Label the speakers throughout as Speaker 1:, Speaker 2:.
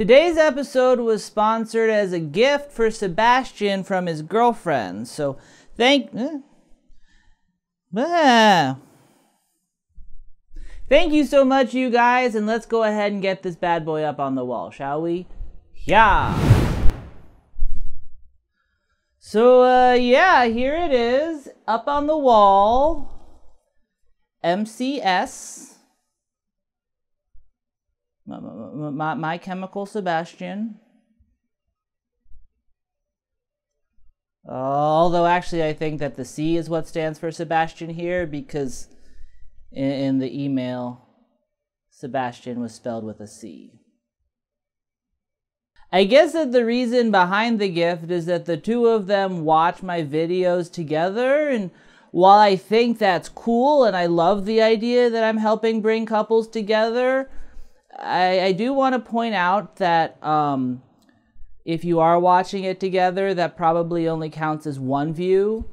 Speaker 1: Today's episode was sponsored as a gift for Sebastian from his girlfriend. So thank. Ah. Thank you so much, you guys, and let's go ahead and get this bad boy up on the wall, shall we? Yeah. So, uh, yeah, here it is, up on the wall. MCS. My, my, my Chemical Sebastian. Although, actually, I think that the C is what stands for Sebastian here because in, in the email, Sebastian was spelled with a C. I guess that the reason behind the gift is that the two of them watch my videos together and while I think that's cool and I love the idea that I'm helping bring couples together, I, I do want to point out that um, if you are watching it together, that probably only counts as one view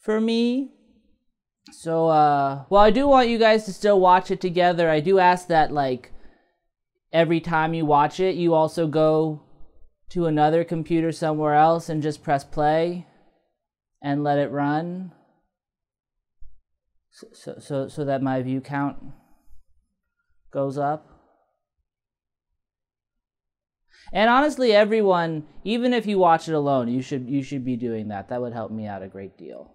Speaker 1: for me. So, uh, well, I do want you guys to still watch it together. I do ask that, like, every time you watch it, you also go to another computer somewhere else and just press play and let it run. So, so, so that my view count goes up. And honestly, everyone, even if you watch it alone, you should you should be doing that. That would help me out a great deal.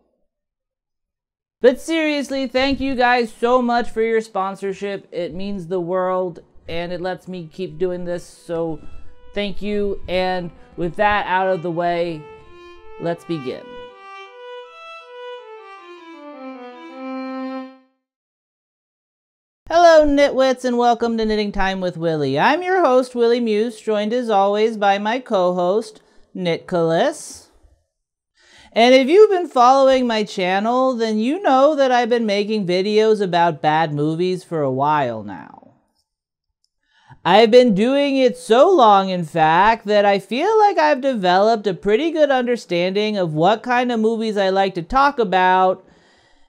Speaker 1: But seriously, thank you guys so much for your sponsorship. It means the world and it lets me keep doing this. So thank you. And with that out of the way, let's begin. Hello, nitwits, and welcome to Knitting Time with Willie. I'm your host, Willie Muse, joined as always by my co host, Nitcolis. And if you've been following my channel, then you know that I've been making videos about bad movies for a while now. I've been doing it so long, in fact, that I feel like I've developed a pretty good understanding of what kind of movies I like to talk about,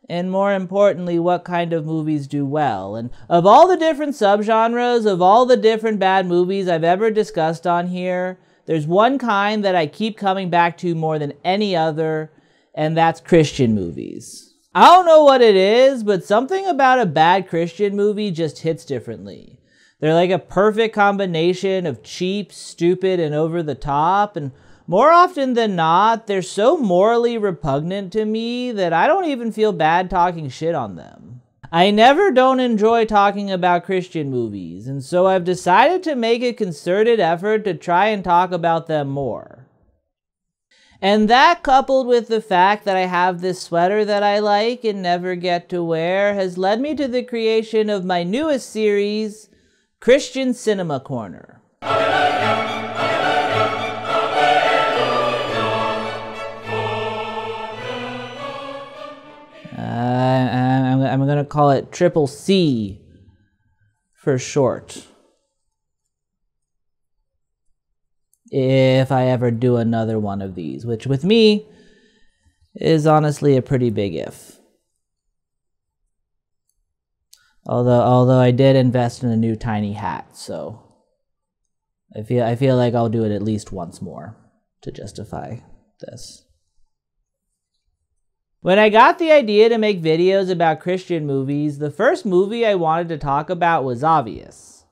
Speaker 1: and more importantly, what kind of movies do well. And of all the different subgenres, of all the different bad movies I've ever discussed on here, there's one kind that I keep coming back to more than any other, and that's Christian movies. I don't know what it is, but something about a bad Christian movie just hits differently. They're like a perfect combination of cheap, stupid, and over the top, and more often than not, they're so morally repugnant to me that I don't even feel bad talking shit on them. I never don't enjoy talking about Christian movies, and so I've decided to make a concerted effort to try and talk about them more. And that, coupled with the fact that I have this sweater that I like and never get to wear, has led me to the creation of my newest series, Christian Cinema Corner. I'm going to call it triple C for short. If I ever do another one of these, which with me is honestly a pretty big if. Although although I did invest in a new tiny hat, so I feel I feel like I'll do it at least once more to justify this. When I got the idea to make videos about Christian movies, the first movie I wanted to talk about was obvious.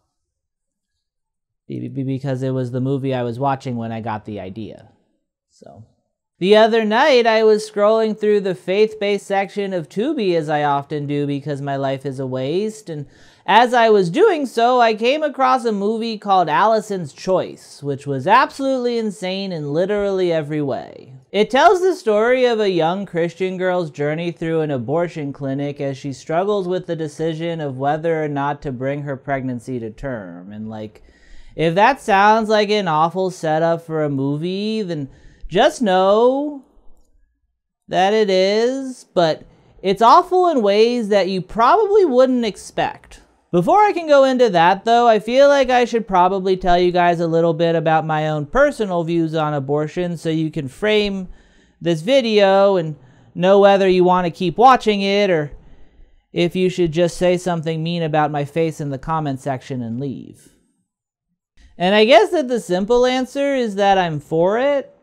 Speaker 1: Because it was the movie I was watching when I got the idea. So. The other night, I was scrolling through the faith based section of Tubi as I often do because my life is a waste, and as I was doing so, I came across a movie called Allison's Choice, which was absolutely insane in literally every way. It tells the story of a young Christian girl's journey through an abortion clinic as she struggles with the decision of whether or not to bring her pregnancy to term. And, like, if that sounds like an awful setup for a movie, then just know that it is, but it's awful in ways that you probably wouldn't expect. Before I can go into that, though, I feel like I should probably tell you guys a little bit about my own personal views on abortion so you can frame this video and know whether you want to keep watching it or if you should just say something mean about my face in the comment section and leave. And I guess that the simple answer is that I'm for it.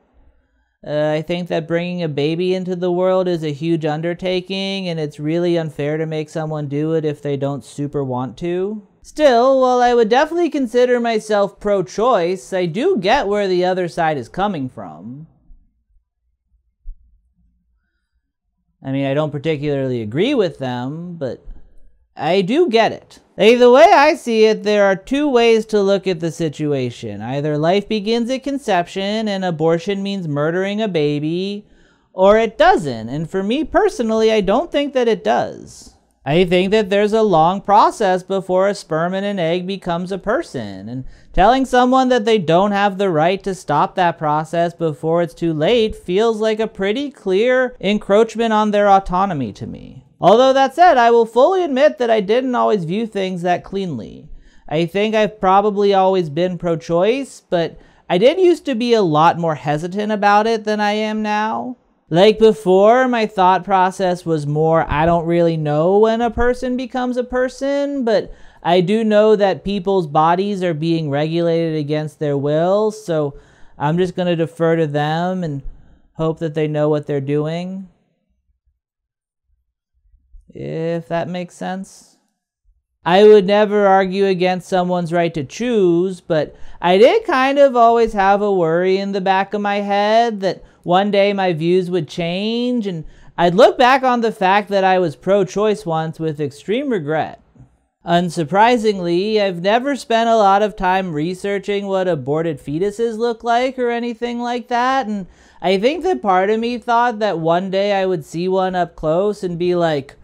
Speaker 1: Uh, I think that bringing a baby into the world is a huge undertaking, and it's really unfair to make someone do it if they don't super want to. Still, while I would definitely consider myself pro choice, I do get where the other side is coming from. I mean, I don't particularly agree with them, but I do get it. Hey, the way I see it, there are two ways to look at the situation. Either life begins at conception and abortion means murdering a baby, or it doesn't. And for me personally, I don't think that it does. I think that there's a long process before a sperm and an egg becomes a person. And telling someone that they don't have the right to stop that process before it's too late feels like a pretty clear encroachment on their autonomy to me. Although that said, I will fully admit that I didn't always view things that cleanly. I think I've probably always been pro choice, but I did used to be a lot more hesitant about it than I am now. Like before, my thought process was more I don't really know when a person becomes a person, but I do know that people's bodies are being regulated against their will, so I'm just going to defer to them and hope that they know what they're doing if that makes sense. I would never argue against someone's right to choose, but I did kind of always have a worry in the back of my head that one day my views would change, and I'd look back on the fact that I was pro choice once with extreme regret. Unsurprisingly, I've never spent a lot of time researching what aborted fetuses look like or anything like that, and I think that part of me thought that one day I would see one up close and be like,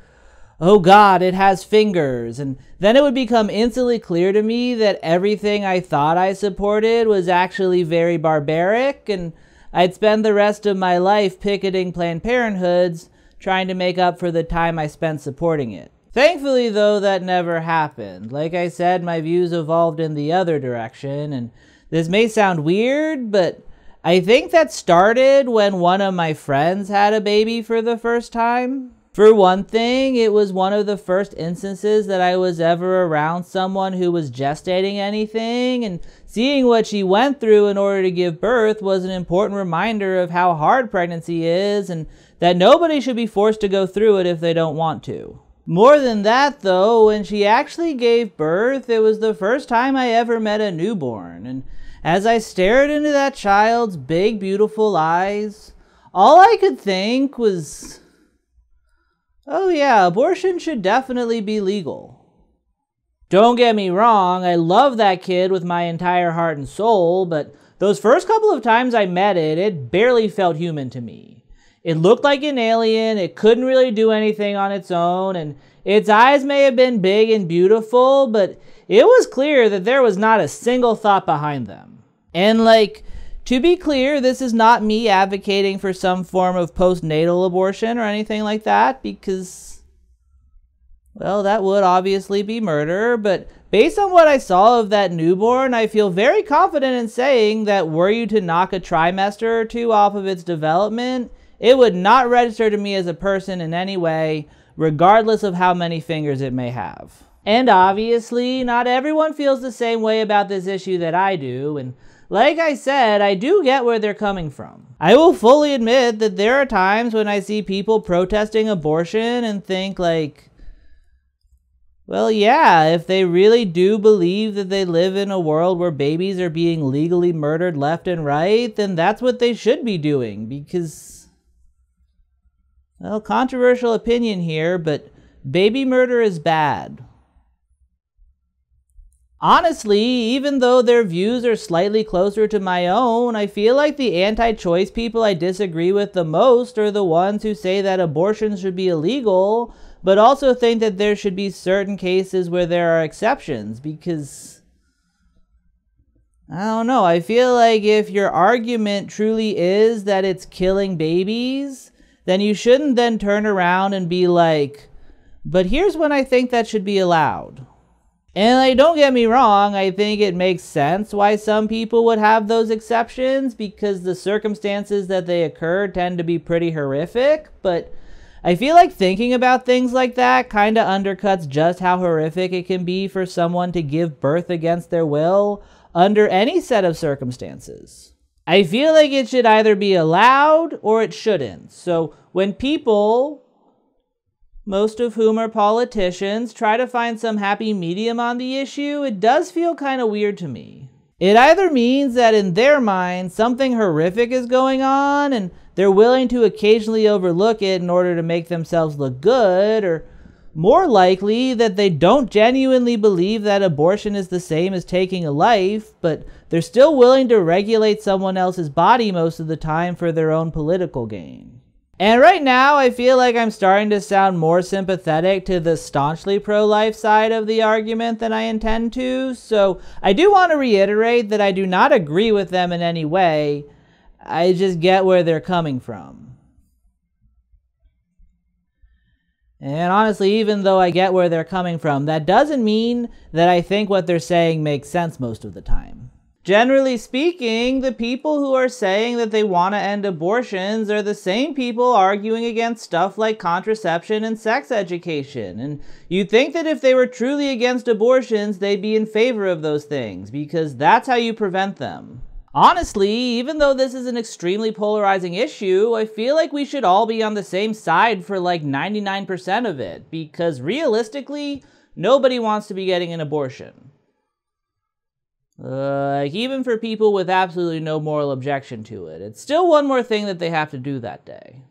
Speaker 1: oh God, it has fingers. And then it would become instantly clear to me that everything I thought I supported was actually very barbaric, and I'd spend the rest of my life picketing Planned Parenthoods, trying to make up for the time I spent supporting it. Thankfully, though, that never happened. Like I said, my views evolved in the other direction, and this may sound weird, but I think that started when one of my friends had a baby for the first time. For one thing, it was one of the first instances that I was ever around someone who was gestating anything, and seeing what she went through in order to give birth was an important reminder of how hard pregnancy is and that nobody should be forced to go through it if they don't want to. More than that, though, when she actually gave birth, it was the first time I ever met a newborn, and as I stared into that child's big, beautiful eyes, all I could think was Oh, yeah, abortion should definitely be legal. Don't get me wrong, I love that kid with my entire heart and soul, but those first couple of times I met it, it barely felt human to me. It looked like an alien, it couldn't really do anything on its own, and its eyes may have been big and beautiful, but it was clear that there was not a single thought behind them. And like, to be clear, this is not me advocating for some form of postnatal abortion or anything like that because, well, that would obviously be murder. But based on what I saw of that newborn, I feel very confident in saying that were you to knock a trimester or two off of its development, it would not register to me as a person in any way, regardless of how many fingers it may have. And obviously, not everyone feels the same way about this issue that I do, and like I said, I do get where they're coming from. I will fully admit that there are times when I see people protesting abortion and think, like, well, yeah, if they really do believe that they live in a world where babies are being legally murdered left and right, then that's what they should be doing because, well, controversial opinion here, but baby murder is bad. Honestly, even though their views are slightly closer to my own, I feel like the anti choice people I disagree with the most are the ones who say that abortion should be illegal, but also think that there should be certain cases where there are exceptions because. I don't know. I feel like if your argument truly is that it's killing babies, then you shouldn't then turn around and be like, but here's when I think that should be allowed. And like, don't get me wrong, I think it makes sense why some people would have those exceptions because the circumstances that they occur tend to be pretty horrific. But I feel like thinking about things like that kind of undercuts just how horrific it can be for someone to give birth against their will, under any set of circumstances. I feel like it should either be allowed or it shouldn't. So when people, most of whom are politicians, try to find some happy medium on the issue, it does feel kind of weird to me. It either means that in their mind something horrific is going on and they're willing to occasionally overlook it in order to make themselves look good, or more likely that they don't genuinely believe that abortion is the same as taking a life, but they're still willing to regulate someone else's body most of the time for their own political gain. And right now, I feel like I'm starting to sound more sympathetic to the staunchly pro life side of the argument than I intend to, so I do want to reiterate that I do not agree with them in any way. I just get where they're coming from. And honestly, even though I get where they're coming from, that doesn't mean that I think what they're saying makes sense most of the time. Generally speaking, the people who are saying that they want to end abortions are the same people arguing against stuff like contraception and sex education. And you'd think that if they were truly against abortions, they'd be in favor of those things, because that's how you prevent them. Honestly, even though this is an extremely polarizing issue, I feel like we should all be on the same side for like 99% of it, because realistically, nobody wants to be getting an abortion. Like, even for people with absolutely no moral objection to it, it's still one more thing that they have to do that day.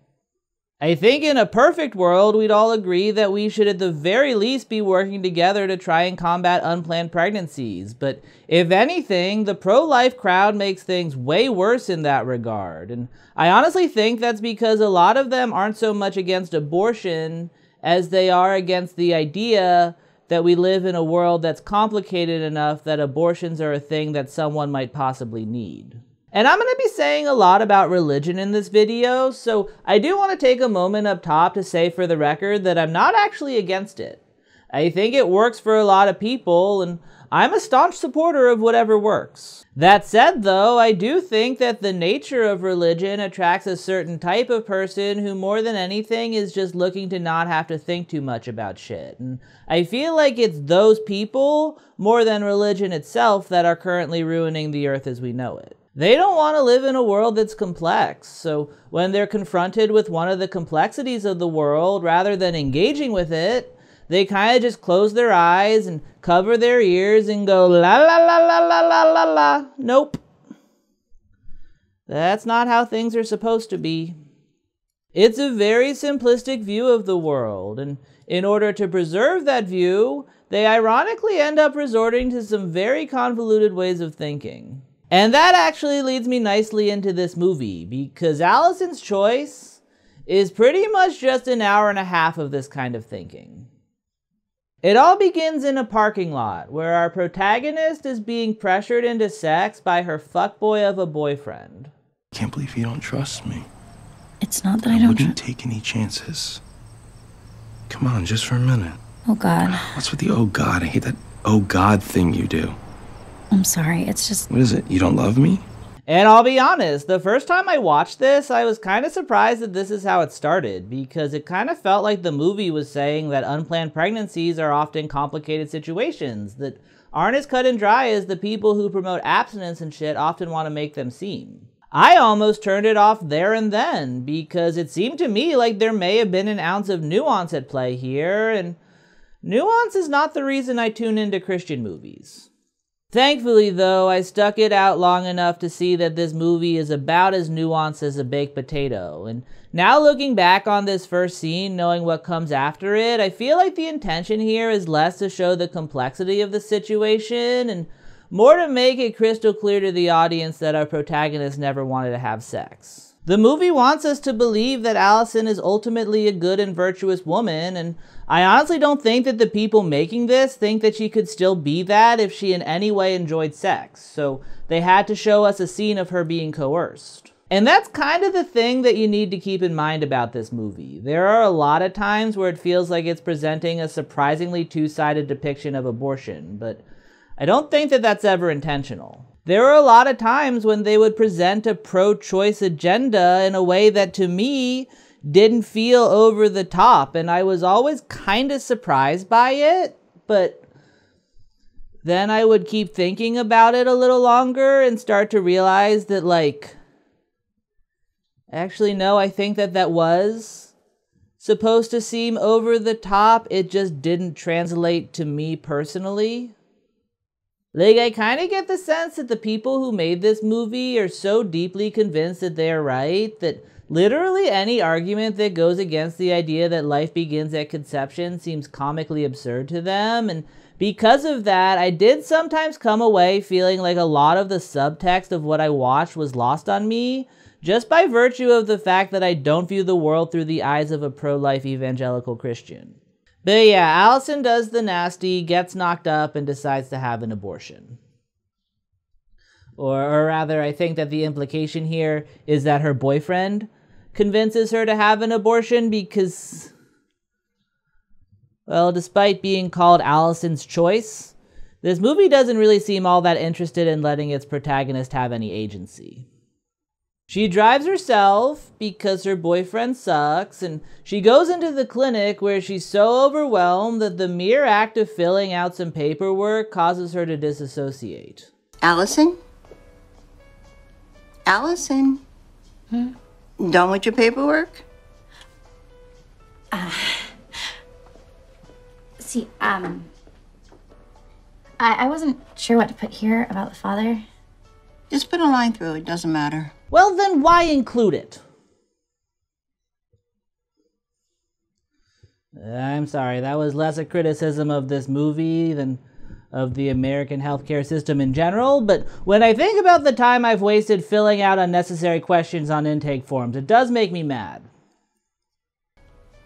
Speaker 1: I think in a perfect world, we'd all agree that we should at the very least be working together to try and combat unplanned pregnancies. But if anything, the pro life crowd makes things way worse in that regard. And I honestly think that's because a lot of them aren't so much against abortion as they are against the idea that we live in a world that's complicated enough that abortions are a thing that someone might possibly need. And I'm going to be saying a lot about religion in this video, so I do want to take a moment up top to say for the record that I'm not actually against it. I think it works for a lot of people, and I'm a staunch supporter of whatever works. That said, though, I do think that the nature of religion attracts a certain type of person who, more than anything, is just looking to not have to think too much about shit. And I feel like it's those people, more than religion itself, that are currently ruining the earth as we know it. They don't want to live in a world that's complex. So when they're confronted with one of the complexities of the world, rather than engaging with it, they kind of just close their eyes and cover their ears and go la la la la la la la la. Nope. That's not how things are supposed to be. It's a very simplistic view of the world, and in order to preserve that view, they ironically end up resorting to some very convoluted ways of thinking. And that actually leads me nicely into this movie because Allison's Choice is pretty much just an hour and a half of this kind of thinking. It all begins in a parking lot where our protagonist is being pressured into sex by her fuckboy of a boyfriend.
Speaker 2: Can't believe you don't trust me.
Speaker 3: It's not that I, I don't.
Speaker 2: wouldn't take any chances. Come on, just for a minute.
Speaker 3: Oh God.
Speaker 2: What's with the oh God? I hate that oh God thing you do.
Speaker 3: I'm sorry, it's just.
Speaker 2: What is it? You don't love me?
Speaker 1: And I'll be honest, the first time I watched this, I was kind of surprised that this is how it started, because it kind of felt like the movie was saying that unplanned pregnancies are often complicated situations that aren't as cut and dry as the people who promote abstinence and shit often want to make them seem. I almost turned it off there and then, because it seemed to me like there may have been an ounce of nuance at play here, and nuance is not the reason I tune into Christian movies. Thankfully, though, I stuck it out long enough to see that this movie is about as nuanced as a baked potato. And now looking back on this first scene, knowing what comes after it, I feel like the intention here is less to show the complexity of the situation and more to make it crystal clear to the audience that our protagonist never wanted to have sex. The movie wants us to believe that Allison is ultimately a good and virtuous woman, and I honestly don't think that the people making this think that she could still be that if she in any way enjoyed sex, so they had to show us a scene of her being coerced. And that's kind of the thing that you need to keep in mind about this movie. There are a lot of times where it feels like it's presenting a surprisingly two sided depiction of abortion, but I don't think that that's ever intentional. There were a lot of times when they would present a pro choice agenda in a way that to me didn't feel over the top, and I was always kind of surprised by it, but then I would keep thinking about it a little longer and start to realize that, like, actually, no, I think that that was supposed to seem over the top. It just didn't translate to me personally. Like, I kind of get the sense that the people who made this movie are so deeply convinced that they're right that literally any argument that goes against the idea that life begins at conception seems comically absurd to them. And because of that, I did sometimes come away feeling like a lot of the subtext of what I watched was lost on me, just by virtue of the fact that I don't view the world through the eyes of a pro life evangelical Christian. But yeah, Allison does the nasty, gets knocked up, and decides to have an abortion. Or, or rather, I think that the implication here is that her boyfriend convinces her to have an abortion because, well, despite being called Allison's choice, this movie doesn't really seem all that interested in letting its protagonist have any agency. She drives herself because her boyfriend sucks, and she goes into the clinic where she's so overwhelmed that the mere act of filling out some paperwork causes her to disassociate.
Speaker 4: Allison? Allison? Hmm? Done with your paperwork?
Speaker 3: Uh, see, um, I, I wasn't sure what to put here about the father.
Speaker 4: Just put a line through it, doesn't matter.
Speaker 1: Well, then why include it? I'm sorry, that was less a criticism of this movie than of the American healthcare system in general, but when I think about the time I've wasted filling out unnecessary questions on intake forms, it does make me mad.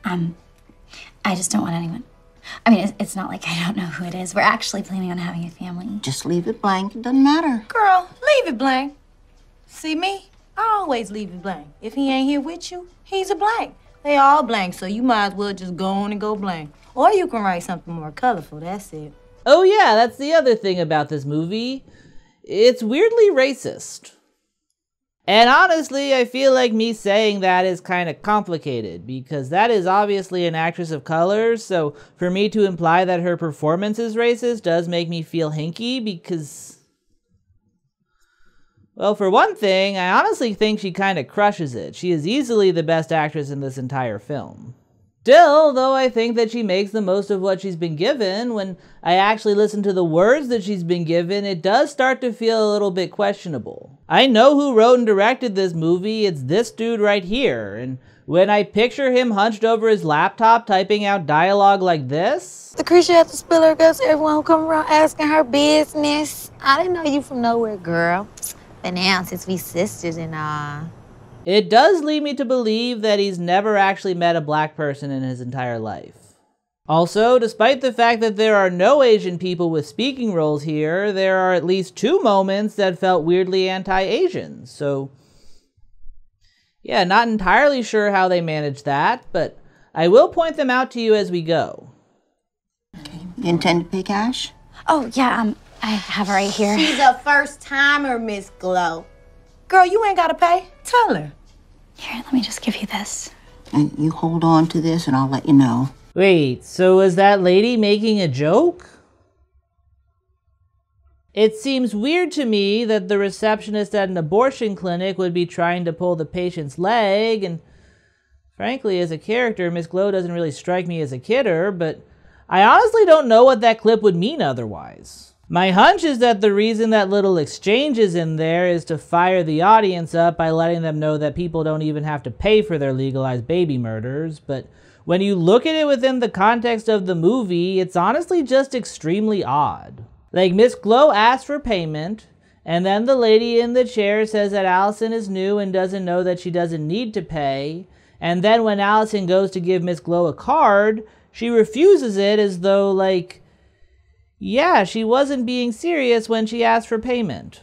Speaker 3: Um, I just don't want anyone. I mean, it's, not like I don't know who it is. We're actually planning on having a family.
Speaker 4: Just leave it blank. It doesn't matter.
Speaker 5: Girl, leave it blank. See me? I always leave it blank. If he ain't here with you, he's a blank. They all blank, so you might as well just go on and go blank. Or you can write something more colorful, that's it.
Speaker 1: Oh yeah, that's the other thing about this movie. It's weirdly racist. And honestly, I feel like me saying that is kind of complicated because that is obviously an actress of color, so for me to imply that her performance is racist does make me feel hinky because well, for one thing, I honestly think she kind of crushes it. She is easily the best actress in this entire film. Still, though, I think that she makes the most of what she's been given, when I actually listen to the words that she's been given, it does start to feel a little bit questionable. I know who wrote and directed this movie, it's this dude right here, and when I picture him hunched over his laptop typing out dialogue like this.
Speaker 5: the Lucretia had to spill her guts, everyone come around asking her business. I didn't know you from nowhere, girl. But now, since we sisters and all.
Speaker 1: It does lead me to believe that he's never actually met a black person in his entire life. Also, despite the fact that there are no Asian people with speaking roles here, there are at least two moments that felt weirdly anti-Asian, so... Yeah, not entirely sure how they managed that, but I will point them out to you as we go.
Speaker 4: Okay. You intend to pay cash?
Speaker 3: Oh, yeah, um, I have it right here.
Speaker 5: She's a first timer, Miss Glow. Girl, you ain't gotta pay. Tell her.
Speaker 3: Here, let me just give you this.
Speaker 4: And you hold on to this and I'll let you know.
Speaker 1: Wait, so is that lady making a joke? It seems weird to me that the receptionist at an abortion clinic would be trying to pull the patient's leg, and frankly, as a character, Miss Glow doesn't really strike me as a kidder, but I honestly don't know what that clip would mean otherwise. My hunch is that the reason that little exchange is in there is to fire the audience up by letting them know that people don't even have to pay for their legalized baby murders, but when you look at it within the context of the movie, it's honestly just extremely odd. Like, Miss Glow asks for payment, and then the lady in the chair says that Allison is new and doesn't know that she doesn't need to pay, and then when Allison goes to give Miss Glow a card, she refuses it as though, like, yeah, she wasn't being serious when she asked for payment.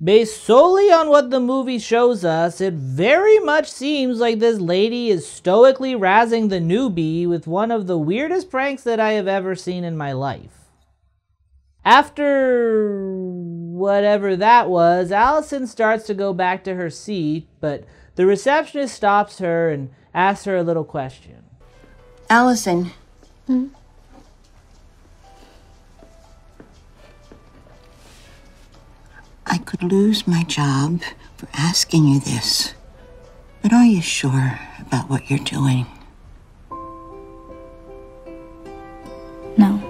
Speaker 1: Based solely on what the movie shows us, it very much seems like this lady is stoically razzing the newbie with one of the weirdest pranks that I have ever seen in my life. After whatever that was, Allison starts to go back to her seat, but the receptionist stops her and asks her a little question.
Speaker 4: Allison. Hmm? I could lose my job for asking you this. But are you sure about what you're doing?
Speaker 3: No.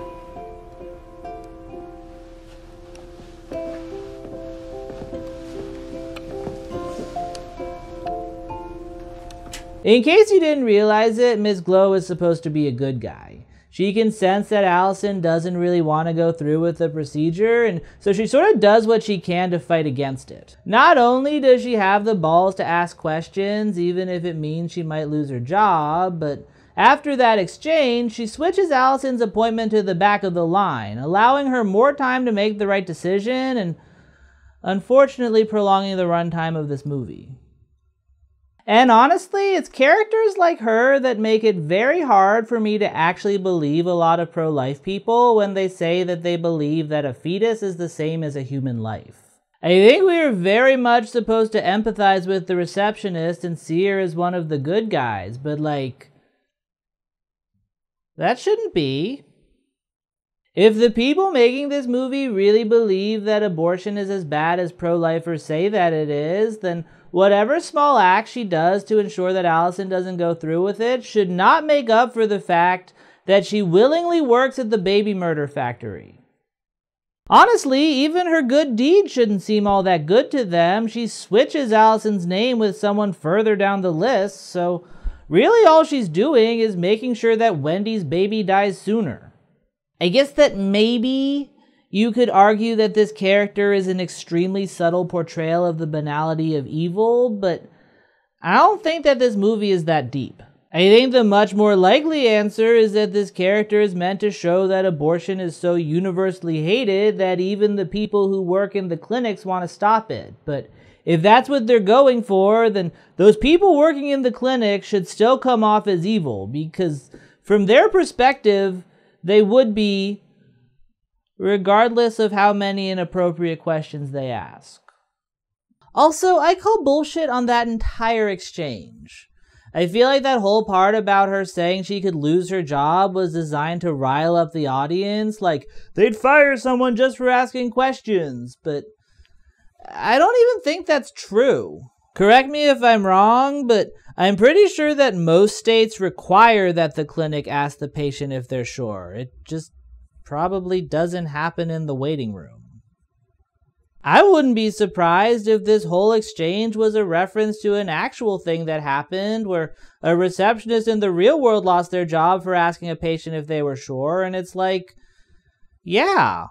Speaker 1: In case you didn't realize it, Miss Glow is supposed to be a good guy. She can sense that Allison doesn't really want to go through with the procedure, and so she sort of does what she can to fight against it. Not only does she have the balls to ask questions, even if it means she might lose her job, but after that exchange, she switches Allison's appointment to the back of the line, allowing her more time to make the right decision and unfortunately prolonging the runtime of this movie. And honestly, it's characters like her that make it very hard for me to actually believe a lot of pro life people when they say that they believe that a fetus is the same as a human life. I think we are very much supposed to empathize with the receptionist and see her as one of the good guys, but like, that shouldn't be. If the people making this movie really believe that abortion is as bad as pro lifers say that it is, then Whatever small act she does to ensure that Allison doesn't go through with it should not make up for the fact that she willingly works at the baby murder factory. Honestly, even her good deed shouldn't seem all that good to them. She switches Allison's name with someone further down the list, so really all she's doing is making sure that Wendy's baby dies sooner. I guess that maybe you could argue that this character is an extremely subtle portrayal of the banality of evil, but I don't think that this movie is that deep. I think the much more likely answer is that this character is meant to show that abortion is so universally hated that even the people who work in the clinics want to stop it. But if that's what they're going for, then those people working in the clinic should still come off as evil because from their perspective, they would be regardless of how many inappropriate questions they ask. Also, I call bullshit on that entire exchange. I feel like that whole part about her saying she could lose her job was designed to rile up the audience, like they'd fire someone just for asking questions, but I don't even think that's true. Correct me if I'm wrong, but I'm pretty sure that most states require that the clinic ask the patient if they're sure. It just probably doesn't happen in the waiting room. I wouldn't be surprised if this whole exchange was a reference to an actual thing that happened where a receptionist in the real world lost their job for asking a patient if they were sure, and it's like, yeah,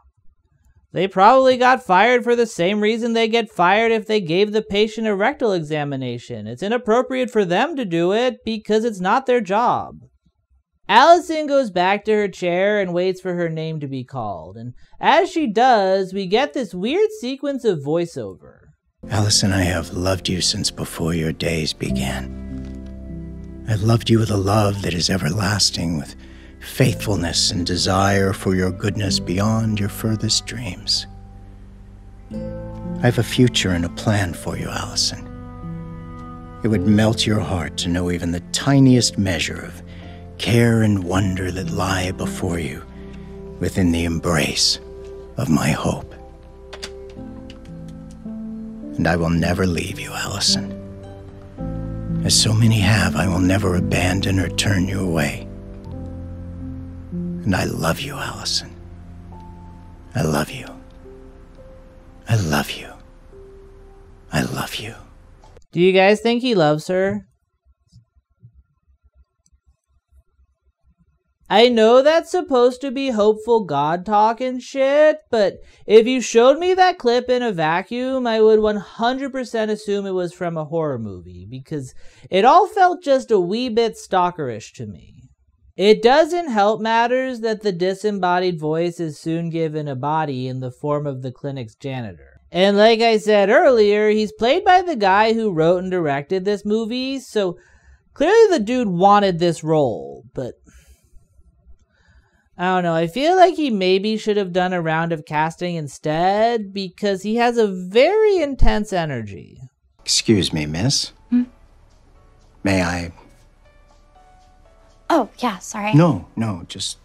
Speaker 1: they probably got fired for the same reason they get fired if they gave the patient a rectal examination. It's inappropriate for them to do it because it's not their job. Allison goes back to her chair and waits for her name to be called. And as she does, we get this weird sequence of voiceover.
Speaker 6: Allison, I have loved you since before your days began. I've loved you with a love that is everlasting, with faithfulness and desire for your goodness beyond your furthest dreams. I have a future and a plan for you, Allison. It would melt your heart to know even the tiniest measure of care and wonder that lie before you within the embrace of my hope. And I will never leave you, Allison. As so many have, I will never abandon or turn you away. And I love you, Allison. I love you. I love you. I love you.
Speaker 1: Do you guys think he loves her? I know that's supposed to be hopeful God talk and shit, but if you showed me that clip in a vacuum, I would 100% assume it was from a horror movie, because it all felt just a wee bit stalkerish to me. It doesn't help matters that the disembodied voice is soon given a body in the form of the clinic's janitor. And like I said earlier, he's played by the guy who wrote and directed this movie, so clearly the dude wanted this role, but I don't know. I feel like he maybe should have done a round of casting instead because he has a very intense energy.
Speaker 6: Excuse me, miss.
Speaker 3: Hmm?
Speaker 6: May I?
Speaker 3: Oh, yeah, sorry.
Speaker 6: No, no, just.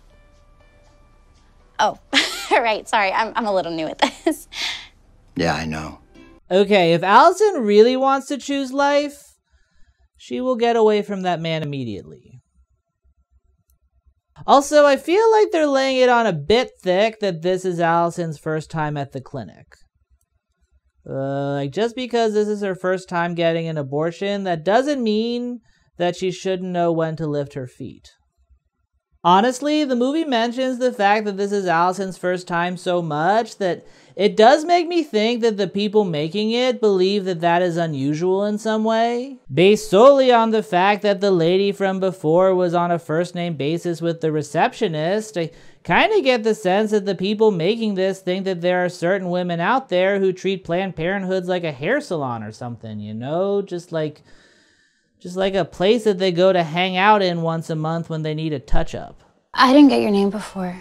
Speaker 3: Oh, right, sorry. I'm, I'm a little new at this.
Speaker 6: Yeah, I know.
Speaker 1: Okay, if Allison really wants to choose life, she will get away from that man immediately. Also, I feel like they're laying it on a bit thick that this is Allison's first time at the clinic. Uh, like, just because this is her first time getting an abortion, that doesn't mean that she shouldn't know when to lift her feet. Honestly, the movie mentions the fact that this is Allison's first time so much that it does make me think that the people making it believe that that is unusual in some way. Based solely on the fact that the lady from before was on a first name basis with the receptionist, I kind of get the sense that the people making this think that there are certain women out there who treat Planned Parenthoods like a hair salon or something, you know? Just like just like a place that they go to hang out in once a month when they need a touch up.
Speaker 3: I didn't get your name before.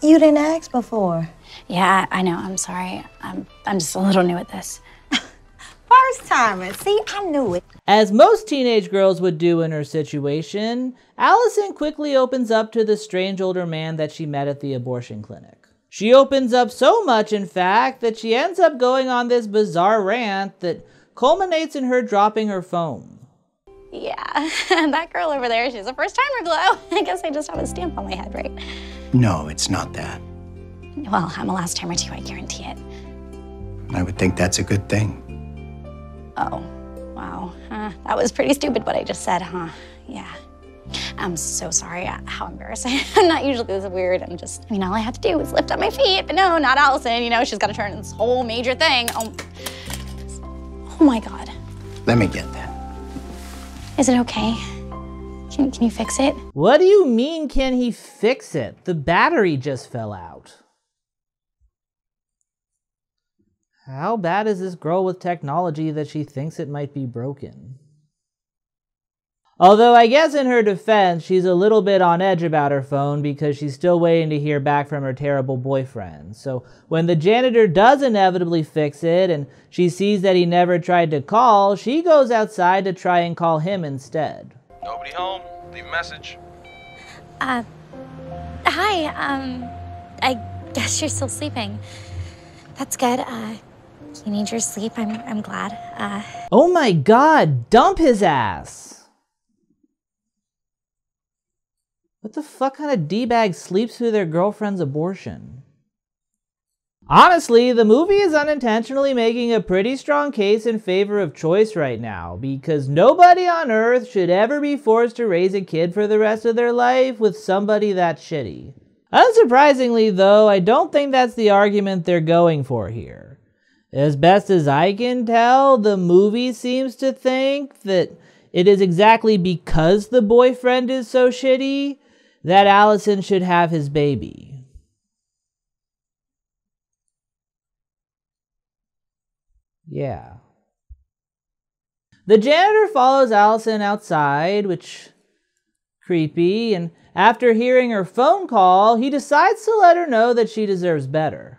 Speaker 5: You didn't ask before.
Speaker 3: Yeah, I know. I'm sorry. I'm, I'm just a little new at this.
Speaker 5: First timer. See, I knew it.
Speaker 1: As most teenage girls would do in her situation, Allison quickly opens up to the strange older man that she met at the abortion clinic. She opens up so much, in fact, that she ends up going on this bizarre rant that culminates in her dropping her phone.
Speaker 3: Yeah, that girl over there, she's a first timer glow. I guess I just have a stamp on my head, right?
Speaker 6: No, it's not that.
Speaker 3: Well, I'm a last timer too, I guarantee it.
Speaker 6: I would think that's a good thing.
Speaker 3: Oh, wow. Uh, that was pretty stupid what I just said, huh? Yeah. I'm so sorry. Uh, How embarrassing. I'm not usually this weird. I'm just, I mean, all I have to do is lift up my feet. But no, not Allison. You know, she's got to turn this whole major thing. Oh, oh my God.
Speaker 6: Let me get that.
Speaker 3: Is it okay? Can, can you fix it?
Speaker 1: What do you mean, can he fix it? The battery just fell out. How bad is this girl with technology that she thinks it might be broken? Although I guess in her defense, she's a little bit on edge about her phone because she's still waiting to hear back from her terrible boyfriend. So when the janitor does inevitably fix it and she sees that he never tried to call, she goes outside to try and call him instead.
Speaker 2: Nobody home. Leave a message.
Speaker 3: Uh, hi. Um, I guess you're still sleeping. That's good. Uh, you need your sleep. I'm, I'm glad. Uh,
Speaker 1: Oh my god, dump his ass! What the fuck kind of D-bag sleeps through their girlfriend's abortion? Honestly, the movie is unintentionally making a pretty strong case in favor of choice right now, because nobody on earth should ever be forced to raise a kid for the rest of their life with somebody that shitty. Unsurprisingly, though, I don't think that's the argument they're going for here. As best as I can tell, the movie seems to think that it is exactly because the boyfriend is so shitty that Allison should have his baby. Yeah. The janitor follows Allison outside, which creepy, and after hearing her phone call, he decides to let her know that she deserves better.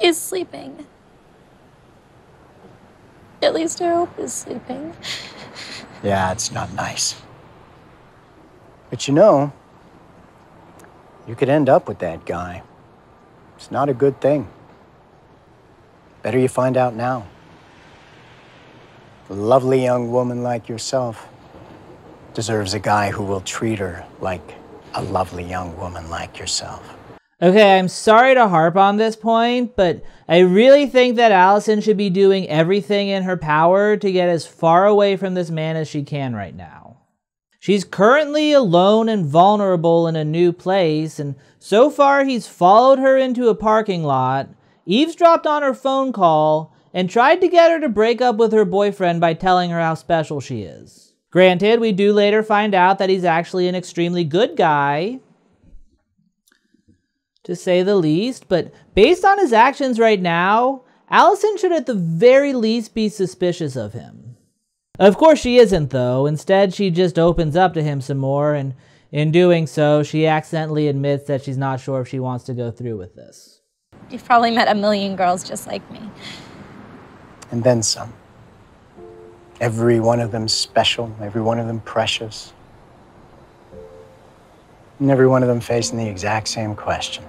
Speaker 3: is sleeping. At least I hope is sleeping.
Speaker 6: Yeah, it's not nice. But you know, you could end up with that guy. It's not a good thing. Better you find out now. A lovely young woman like yourself deserves a guy who will treat her like a lovely young woman like yourself.
Speaker 1: Okay, I'm sorry to harp on this point, but I really think that Allison should be doing everything in her power to get as far away from this man as she can right now. She's currently alone and vulnerable in a new place, and so far he's followed her into a parking lot, eavesdropped on her phone call, and tried to get her to break up with her boyfriend by telling her how special she is. Granted, we do later find out that he's actually an extremely good guy, to say the least, but based on his actions right now, Allison should at the very least be suspicious of him. Of course, she isn't, though. Instead, she just opens up to him some more, and in doing so, she accidentally admits that she's not sure if she wants to go through with this.
Speaker 3: You've probably met a million girls just like me.
Speaker 6: And then some. Every one of them special, every one of them precious. And every one of them facing the exact same question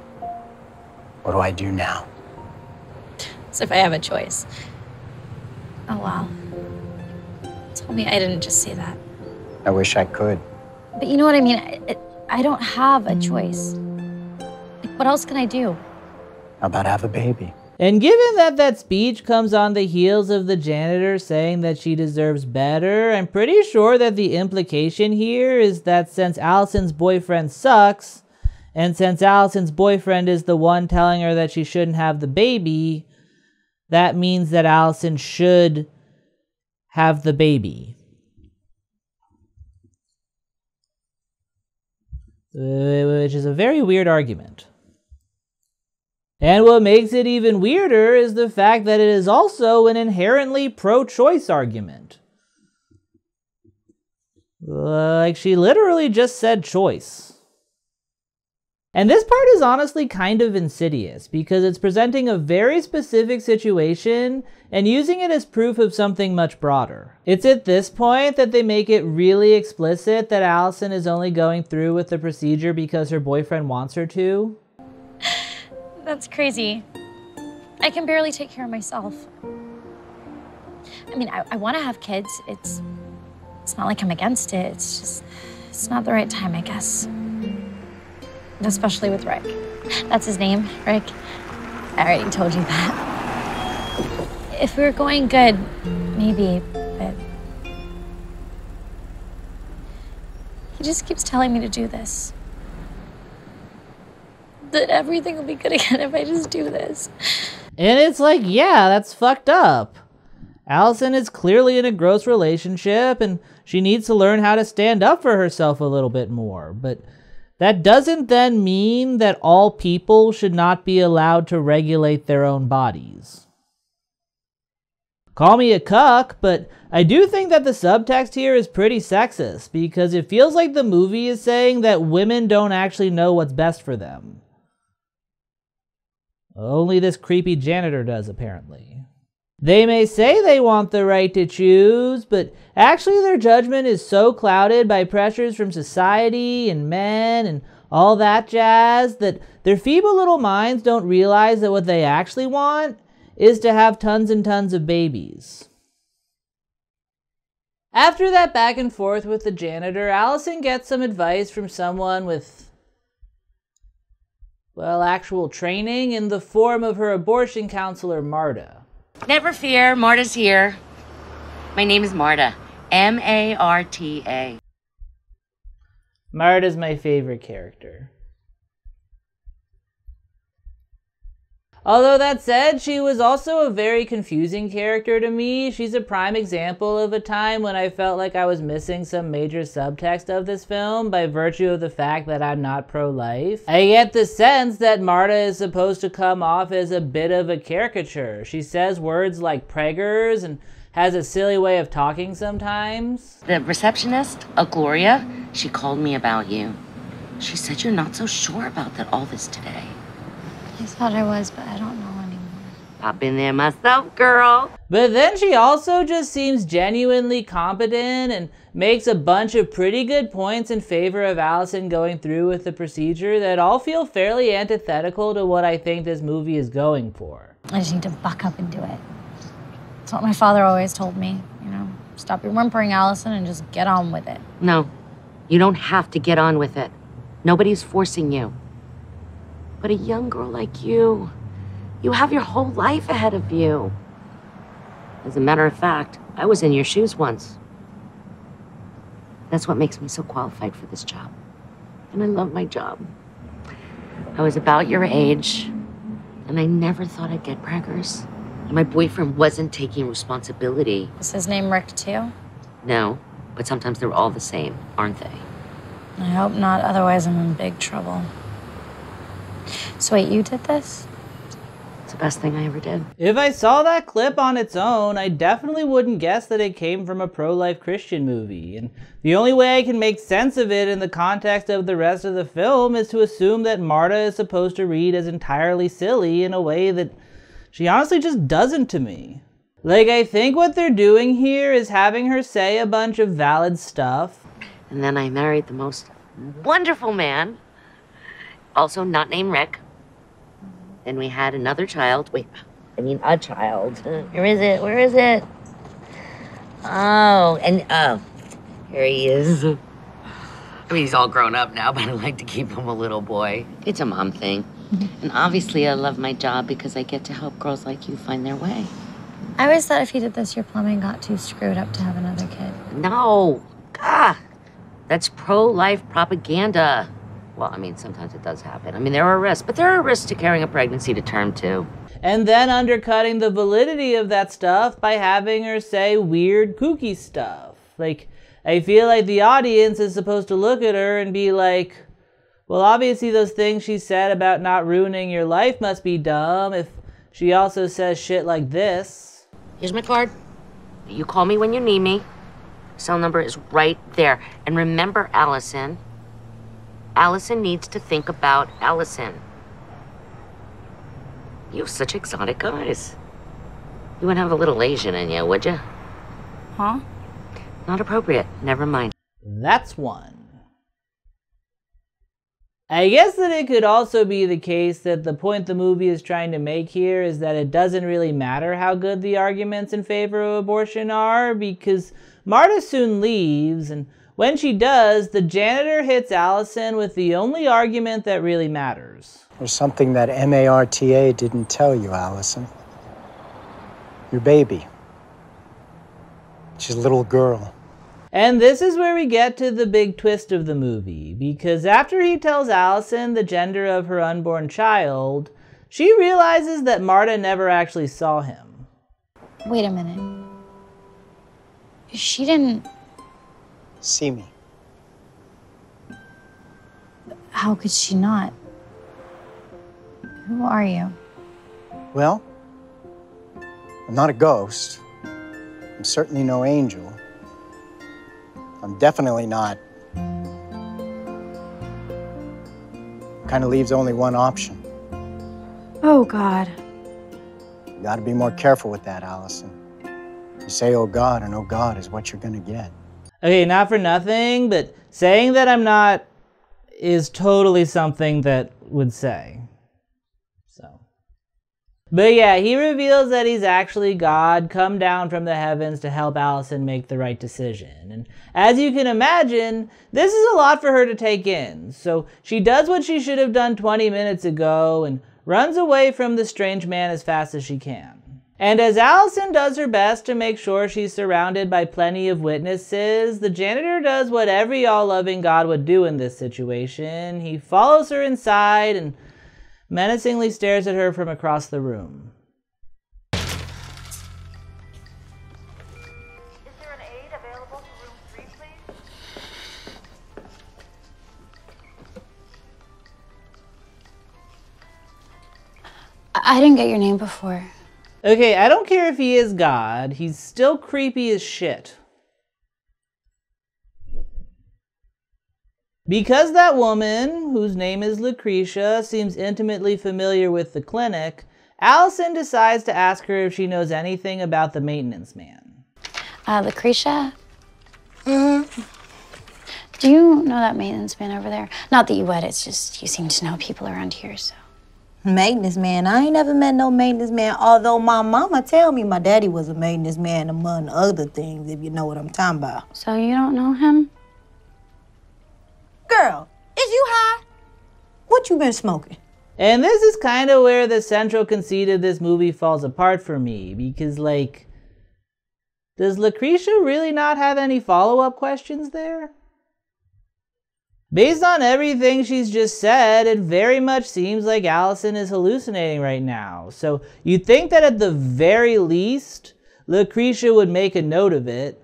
Speaker 6: What do I do now?
Speaker 3: As if I have a choice. Oh, wow. Tell me I didn't just say that.
Speaker 6: I wish I could.
Speaker 3: But you know what I mean? I, I don't have a choice. Like, what else can I do?
Speaker 6: How about have a baby?
Speaker 1: And given that that speech comes on the heels of the janitor saying that she deserves better, I'm pretty sure that the implication here is that since Allison's boyfriend sucks, and since Allison's boyfriend is the one telling her that she shouldn't have the baby, that means that Allison should have the baby. Uh, which is a very weird argument. And what makes it even weirder is the fact that it is also an inherently pro choice argument. Like, she literally just said choice. And this part is honestly kind of insidious because it's presenting a very specific situation and using it as proof of something much broader. It's at this point that they make it really explicit that Allison is only going through with the procedure because her boyfriend wants her to.
Speaker 3: That's crazy. I can barely take care of myself. I mean, I, I want to have kids. It's it's not like I'm against it. It's just it's not the right time, I guess. Especially with Rick. That's his name, Rick. I already told you that. If we were going good, maybe, but he just keeps telling me to do this that everything will be good again if I just do this.
Speaker 1: And it's like, yeah, that's fucked up. Allison is clearly in a gross relationship and she needs to learn how to stand up for herself a little bit more. But that doesn't then mean that all people should not be allowed to regulate their own bodies. Call me a cuck, but I do think that the subtext here is pretty sexist because it feels like the movie is saying that women don't actually know what's best for them. Only this creepy janitor does, apparently. They may say they want the right to choose, but actually their judgment is so clouded by pressures from society and men and all that jazz that their feeble little minds don't realize that what they actually want is to have tons and tons of babies. After that back and forth with the janitor, Allison gets some advice from someone with well, actual training in the form of her abortion counselor, Marta.
Speaker 7: Never fear, Marta's here. My name is Marta. M A R T A.
Speaker 1: Marta's my favorite character. Although that said, she was also a very confusing character to me. She's a prime example of a time when I felt like I was missing some major subtext of this film by virtue of the fact that I'm not pro life. I get the sense that Marta is supposed to come off as a bit of a caricature. She says words like preggers and has a silly way of talking sometimes.
Speaker 7: The receptionist, a Gloria, she called me about you. She said you're not so sure about that all this today.
Speaker 3: I thought I was, but I don't know anymore.
Speaker 7: I've been there myself, girl.
Speaker 1: But then she also just seems genuinely competent and makes a bunch of pretty good points in favor of Allison going through with the procedure that all feel fairly antithetical to what I think this movie is going for.
Speaker 3: I just need to buck up and do it. That's what my father always told me, you know. Stop your whimpering, Allison, and just get on with it.
Speaker 7: No, you don't have to get on with it. Nobody's forcing you. But a young girl like you, you have your whole life ahead of you. As a matter of fact, I was in your shoes once. That's what makes me so qualified for this job. And I love my job. I was about your age, and I never thought I'd get preggers. And my boyfriend wasn't taking responsibility.
Speaker 3: Is his name Rick, too?
Speaker 7: No, but sometimes they're all the same, aren't they?
Speaker 3: I hope not, otherwise, I'm in big trouble. So, wait, you did this?
Speaker 7: It's the best thing I ever did.
Speaker 1: If I saw that clip on its own, I definitely wouldn't guess that it came from a pro life Christian movie. And the only way I can make sense of it in the context of the rest of the film is to assume that Marta is supposed to read as entirely silly in a way that she honestly just doesn't to me. Like, I think what they're doing here is having her say a bunch of valid stuff.
Speaker 7: And then I married the most wonderful man, also not named Rick. Then we had another child. Wait, I mean a child. Where is it? Where is it? Oh, and oh, here he is. I mean, he's all grown up now, but I like to keep him a little boy. It's a mom thing. Mm-hmm. And obviously, I love my job because I get to help girls like you find their way.
Speaker 3: I always thought if you did this, your plumbing got too screwed up to have another kid.
Speaker 7: No, God, that's pro-life propaganda. Well, I mean, sometimes it does happen. I mean, there are risks, but there are risks to carrying a pregnancy to term too.
Speaker 1: And then undercutting the validity of that stuff by having her say weird, kooky stuff. Like, I feel like the audience is supposed to look at her and be like, well, obviously, those things she said about not ruining your life must be dumb if she also says shit like this.
Speaker 7: Here's my card. You call me when you need me. Cell number is right there. And remember, Allison, Allison needs to think about Allison. You have such exotic eyes. You wouldn't have a little Asian in you, would you?
Speaker 3: Huh?
Speaker 7: Not appropriate. Never mind.
Speaker 1: That's one. I guess that it could also be the case that the point the movie is trying to make here is that it doesn't really matter how good the arguments in favor of abortion are because Marta soon leaves, and when she does, the janitor hits Allison with the only argument that really matters.
Speaker 6: There's something that MARTA didn't tell you, Allison. Your baby. She's a little girl.
Speaker 1: And this is where we get to the big twist of the movie, because after he tells Allison the gender of her unborn child, she realizes that Marta never actually saw him.
Speaker 3: Wait a minute. She didn't.
Speaker 6: See me.
Speaker 3: How could she not? Who are you?
Speaker 6: Well, I'm not a ghost. I'm certainly no angel. I'm definitely not. Kind of leaves only one option.
Speaker 3: Oh, God.
Speaker 6: You gotta be more careful with that, Allison. You say, oh God, and oh God is what you're gonna get.
Speaker 1: Okay, not for nothing, but saying that I'm not is totally something that would say. So. But yeah, he reveals that he's actually God, come down from the heavens to help Allison make the right decision. And as you can imagine, this is a lot for her to take in. So she does what she should have done 20 minutes ago and runs away from the strange man as fast as she can. And as Allison does her best to make sure she's surrounded by plenty of witnesses, the janitor does what every all loving God would do in this situation. He follows her inside and menacingly stares at her from across the room.
Speaker 8: Is there an aide available for room three, please?
Speaker 3: I I didn't get your name before.
Speaker 1: Okay, I don't care if he is God, he's still creepy as shit. Because that woman, whose name is Lucretia, seems intimately familiar with the clinic, Allison decides to ask her if she knows anything about the maintenance man.
Speaker 3: Uh, Lucretia? Mm-hmm. Do you know that maintenance man over there? Not that you would, it's just you seem to know people around here, so.
Speaker 5: Maintenance man. I ain't never met no maintenance man, although my mama tell me my daddy was a maintenance man among other things, if you know what I'm talking about.
Speaker 3: So you don't know him?
Speaker 5: Girl, is you high? What you been smoking?
Speaker 1: And this is kind of where the central conceit of this movie falls apart for me, because, like, does Lucretia really not have any follow up questions there? Based on everything she's just said, it very much seems like Allison is hallucinating right now. So you'd think that at the very least, Lucretia would make a note of it.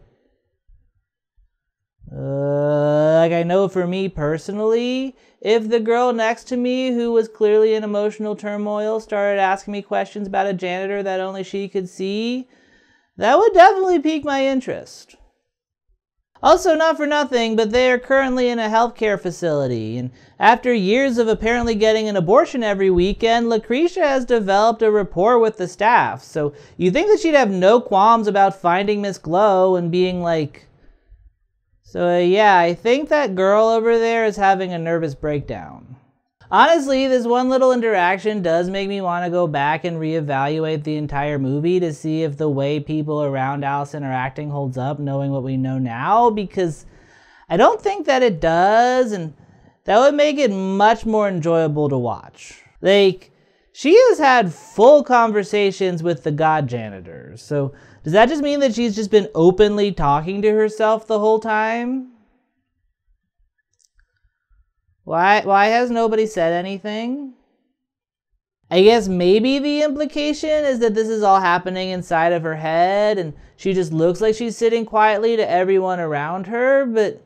Speaker 1: Uh, like I know for me personally, if the girl next to me who was clearly in emotional turmoil started asking me questions about a janitor that only she could see, that would definitely pique my interest. Also, not for nothing, but they are currently in a healthcare facility, and after years of apparently getting an abortion every weekend, Lucretia has developed a rapport with the staff. So you think that she'd have no qualms about finding Miss Glow and being like, So, uh, yeah, I think that girl over there is having a nervous breakdown. Honestly, this one little interaction does make me want to go back and reevaluate the entire movie to see if the way people around Allison are acting holds up, knowing what we know now, because I don't think that it does, and that would make it much more enjoyable to watch. Like, she has had full conversations with the god janitors, so does that just mean that she's just been openly talking to herself the whole time? Why why has nobody said anything? I guess maybe the implication is that this is all happening inside of her head and she just looks like she's sitting quietly to everyone around her, but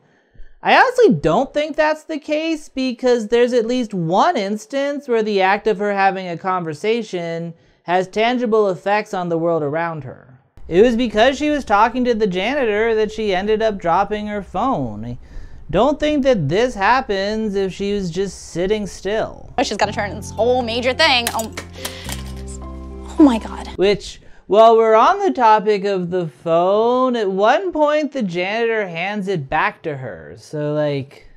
Speaker 1: I honestly don't think that's the case because there's at least one instance where the act of her having a conversation has tangible effects on the world around her. It was because she was talking to the janitor that she ended up dropping her phone. Don't think that this happens if she was just sitting still.
Speaker 3: Oh, she's got to turn this whole major thing. Oh, oh my God.
Speaker 1: Which, while we're on the topic of the phone, at one point the janitor hands it back to her. So, like,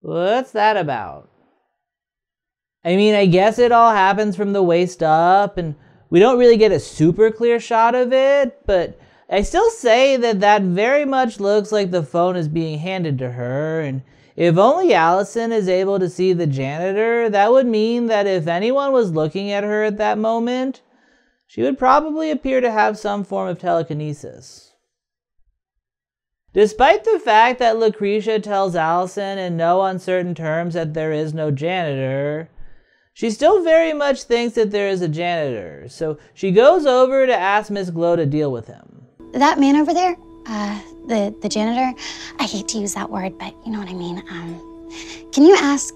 Speaker 1: what's that about? I mean, I guess it all happens from the waist up, and we don't really get a super clear shot of it, but I still say that that very much looks like the phone is being handed to her, and if only Allison is able to see the janitor, that would mean that if anyone was looking at her at that moment, she would probably appear to have some form of telekinesis. Despite the fact that Lucretia tells Allison in no uncertain terms that there is no janitor, she still very much thinks that there is a janitor, so she goes over to ask Miss Glow to deal with him.
Speaker 3: That man over there, uh, the, the janitor, I hate to use that word, but you know what I mean. Um, can you ask,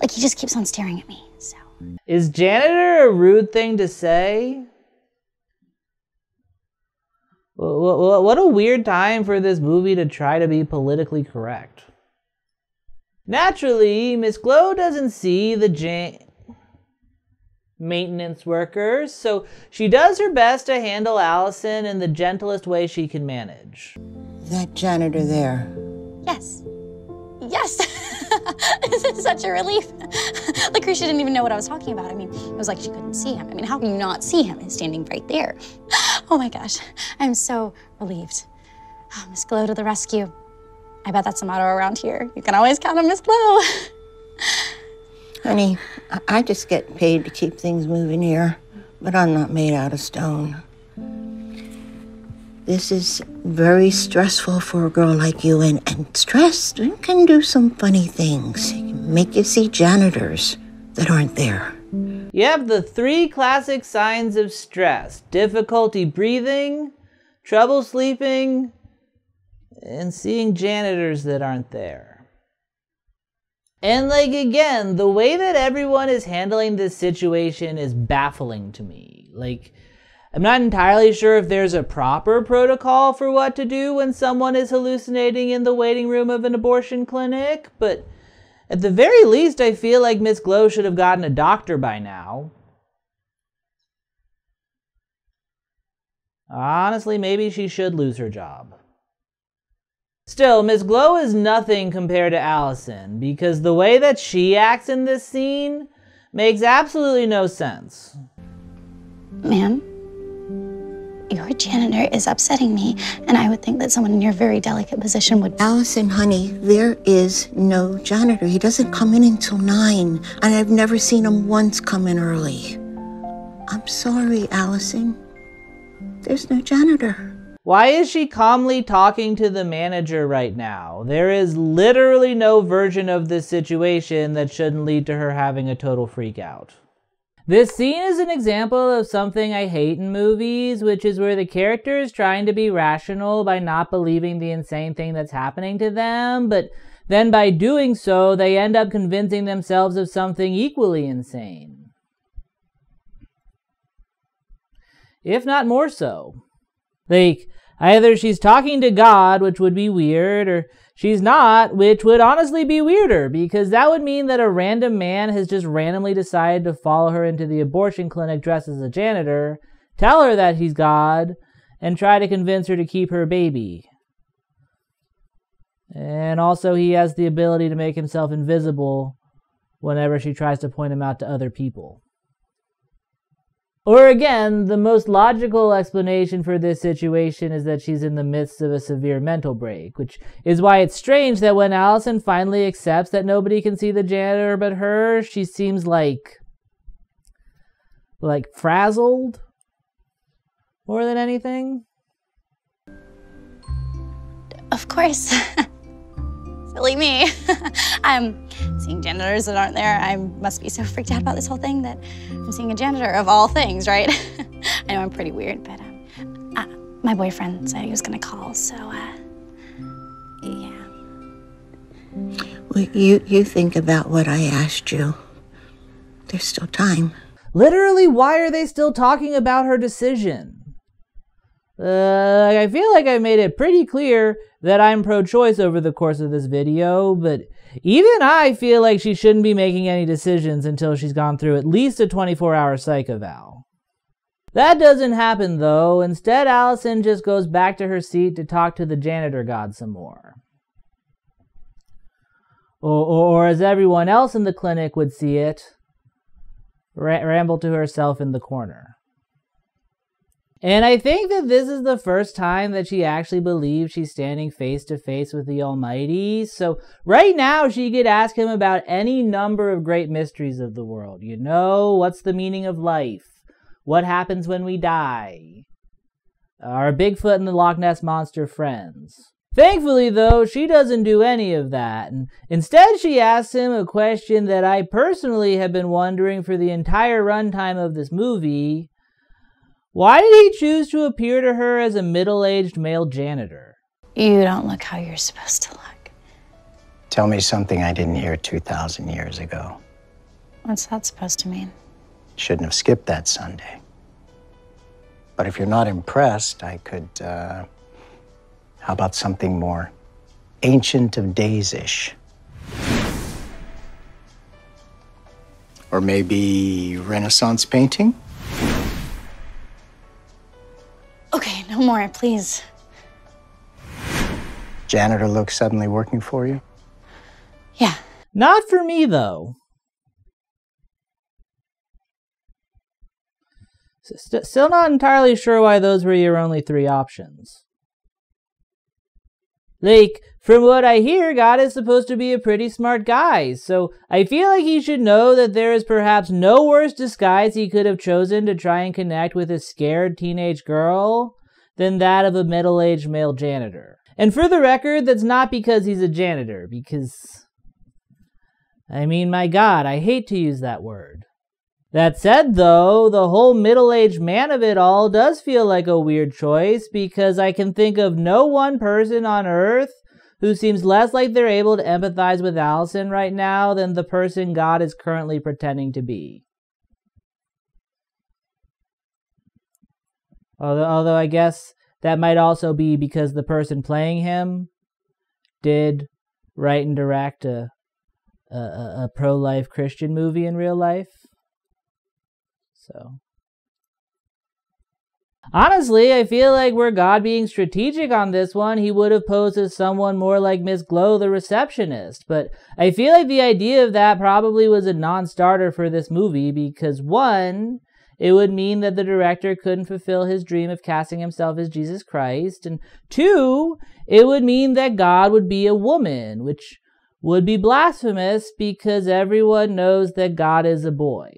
Speaker 3: like, he just keeps on staring at me, so.
Speaker 1: Is janitor a rude thing to say? Wh- wh- What a weird time for this movie to try to be politically correct. Naturally, Miss Glow doesn't see the jan- maintenance workers, so she does her best to handle Allison in the gentlest way she can manage.
Speaker 4: That janitor there.
Speaker 3: Yes. Yes. this is such a relief. Lucretia didn't even know what I was talking about. I mean, it was like she couldn't see him. I mean, how can you not see him? He's standing right there. Oh my gosh. I'm so relieved. Oh, Miss Glow to the rescue. I bet that's a motto around here. You can always count on Miss Glow.
Speaker 4: Honey, I- just get paid to keep things moving here, but I'm not made out of stone. This is very stressful for a girl like you, and, and stress can do some funny things. Make you see janitors that aren't there.
Speaker 1: You have the three classic signs of stress difficulty breathing, trouble sleeping, and seeing janitors that aren't there. And, like, again, the way that everyone is handling this situation is baffling to me. Like, I'm not entirely sure if there's a proper protocol for what to do when someone is hallucinating in the waiting room of an abortion clinic, but at the very least, I feel like Miss Glow should have gotten a doctor by now. Honestly, maybe she should lose her job. Still, Miss Glow is nothing compared to Allison because the way that she acts in this scene makes absolutely no sense.
Speaker 3: Ma'am, your janitor is upsetting me, and I would think that someone in your very delicate position would.
Speaker 4: Allison, honey, there is no janitor. He doesn't come in until nine, and I've never seen him once come in early. I'm sorry, Allison. There's no janitor.
Speaker 1: Why is she calmly talking to the manager right now? There is literally no version of this situation that shouldn't lead to her having a total freak out. This scene is an example of something I hate in movies, which is where the character is trying to be rational by not believing the insane thing that's happening to them, but then by doing so, they end up convincing themselves of something equally insane. If not more so. Like, either she's talking to God, which would be weird, or she's not, which would honestly be weirder, because that would mean that a random man has just randomly decided to follow her into the abortion clinic dressed as a janitor, tell her that he's God, and try to convince her to keep her baby. And also, he has the ability to make himself invisible whenever she tries to point him out to other people. Or again, the most logical explanation for this situation is that she's in the midst of a severe mental break, which is why it's strange that when Allison finally accepts that nobody can see the janitor but her, she seems like like frazzled more than anything.
Speaker 3: Of course. Silly me. I'm seeing janitors that aren't there. I must be so freaked out about this whole thing that I'm seeing a janitor of all things, right? I know I'm pretty weird, but um, uh, my boyfriend said he was gonna call, so uh, yeah.
Speaker 4: Well, you, you think about what I asked you. There's still time.
Speaker 1: Literally, why are they still talking about her decision? Uh, I feel like I made it pretty clear that I'm pro choice over the course of this video, but even I feel like she shouldn't be making any decisions until she's gone through at least a 24 hour psych eval. That doesn't happen though. Instead, Allison just goes back to her seat to talk to the janitor god some more. Or, or, or as everyone else in the clinic would see it, ra- ramble to herself in the corner. And I think that this is the first time that she actually believes she's standing face to face with the Almighty. So right now she could ask him about any number of great mysteries of the world. You know, what's the meaning of life? What happens when we die? Are Bigfoot and the Loch Ness Monster friends? Thankfully, though, she doesn't do any of that. And instead, she asks him a question that I personally have been wondering for the entire runtime of this movie. Why did he choose to appear to her as a middle aged male janitor?
Speaker 3: You don't look how you're supposed to look.
Speaker 6: Tell me something I didn't hear 2,000 years ago.
Speaker 3: What's that supposed to mean?
Speaker 6: Shouldn't have skipped that Sunday. But if you're not impressed, I could, uh, how about something more ancient of days ish? Or maybe Renaissance painting?
Speaker 3: Okay, no more, please.
Speaker 6: Janitor look suddenly working for you?
Speaker 3: Yeah.
Speaker 1: Not for me, though. St- still not entirely sure why those were your only three options. Like, from what I hear, God is supposed to be a pretty smart guy, so I feel like he should know that there is perhaps no worse disguise he could have chosen to try and connect with a scared teenage girl than that of a middle aged male janitor. And for the record, that's not because he's a janitor, because. I mean, my God, I hate to use that word. That said, though, the whole middle aged man of it all does feel like a weird choice because I can think of no one person on earth who seems less like they're able to empathize with Allison right now than the person God is currently pretending to be. Although, although I guess that might also be because the person playing him did write and direct a, a, a pro life Christian movie in real life. So. Honestly, I feel like were God being strategic on this one, he would have posed as someone more like Miss Glow, the receptionist. But I feel like the idea of that probably was a non starter for this movie because, one, it would mean that the director couldn't fulfill his dream of casting himself as Jesus Christ. And two, it would mean that God would be a woman, which would be blasphemous because everyone knows that God is a boy.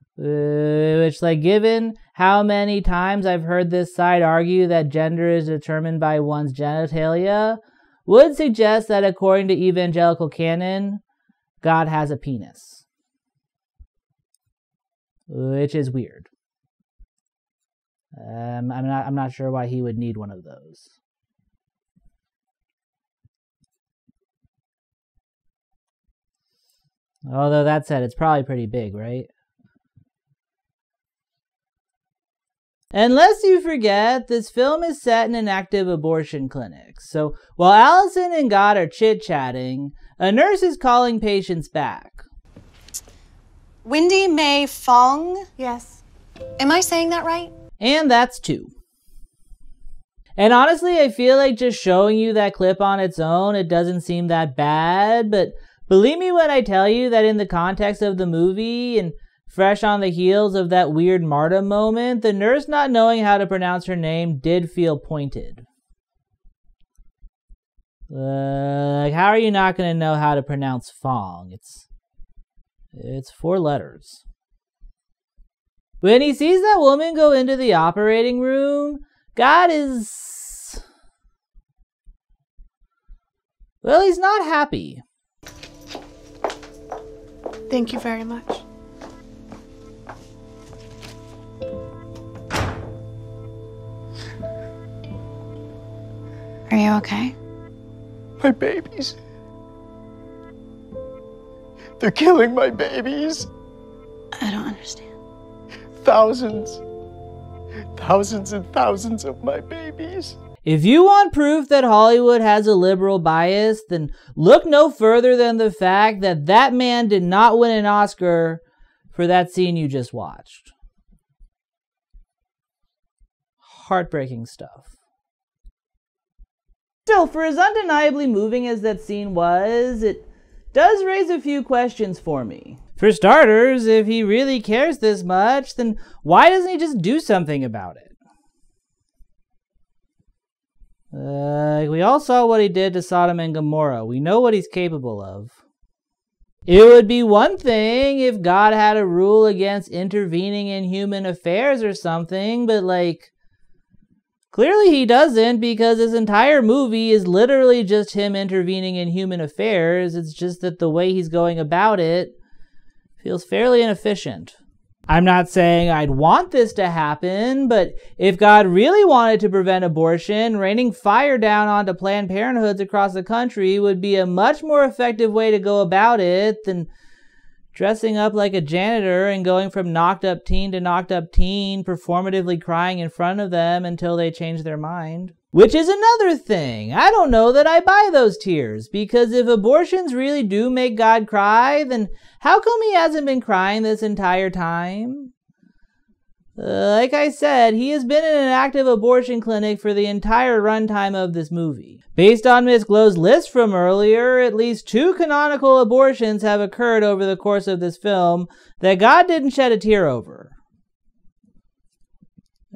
Speaker 1: Uh, which, like, given how many times I've heard this side argue that gender is determined by one's genitalia, would suggest that according to evangelical canon, God has a penis. Which is weird. Um, I'm not. I'm not sure why he would need one of those. Although that said, it's probably pretty big, right? Unless you forget, this film is set in an active abortion clinic. So while Allison and God are chit chatting, a nurse is calling patients back.
Speaker 9: Wendy May Fong.
Speaker 5: Yes.
Speaker 9: Am I saying that right?
Speaker 1: And that's two. And honestly, I feel like just showing you that clip on its own, it doesn't seem that bad, but believe me when I tell you that in the context of the movie and fresh on the heels of that weird Marta moment, the nurse not knowing how to pronounce her name did feel pointed. Uh, like, how are you not going to know how to pronounce Fong? It's it's four letters. When he sees that woman go into the operating room, God is. Well, he's not happy.
Speaker 9: Thank you very much.
Speaker 3: Are you okay?
Speaker 6: My babies. They're killing my babies.
Speaker 3: I don't understand.
Speaker 6: Thousands. Thousands and thousands of my babies.
Speaker 1: If you want proof that Hollywood has a liberal bias, then look no further than the fact that that man did not win an Oscar for that scene you just watched. Heartbreaking stuff. Still, for as undeniably moving as that scene was, it does raise a few questions for me. For starters, if he really cares this much, then why doesn't he just do something about it? Uh, we all saw what he did to Sodom and Gomorrah. We know what he's capable of. It would be one thing if God had a rule against intervening in human affairs or something, but like, clearly he doesn't because his entire movie is literally just him intervening in human affairs. It's just that the way he's going about it feels fairly inefficient. I'm not saying I'd want this to happen, but if God really wanted to prevent abortion, raining fire down onto Planned Parenthoods across the country would be a much more effective way to go about it than dressing up like a janitor and going from knocked up teen to knocked up teen, performatively crying in front of them until they change their mind. Which is another thing. I don't know that I buy those tears, because if abortions really do make God cry, then how come he hasn't been crying this entire time? Uh, like I said, he has been in an active abortion clinic for the entire runtime of this movie. Based on Miss Glow's list from earlier, at least two canonical abortions have occurred over the course of this film that God didn't shed a tear over.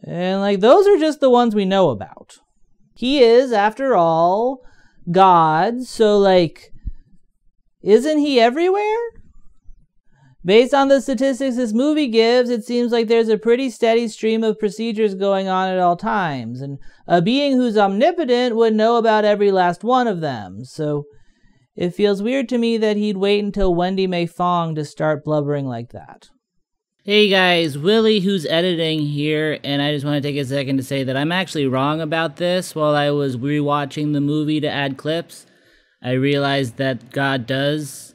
Speaker 1: And, like, those are just the ones we know about. He is, after all, God, so, like, isn't he everywhere? Based on the statistics this movie gives, it seems like there's a pretty steady stream of procedures going on at all times, and a being who's omnipotent would know about every last one of them, so it feels weird to me that he'd wait until Wendy Mae Fong to start blubbering like that. Hey guys, Willie who's editing here, and I just want to take a second to say that I'm actually wrong about this. While I was rewatching the movie to add clips, I realized that God does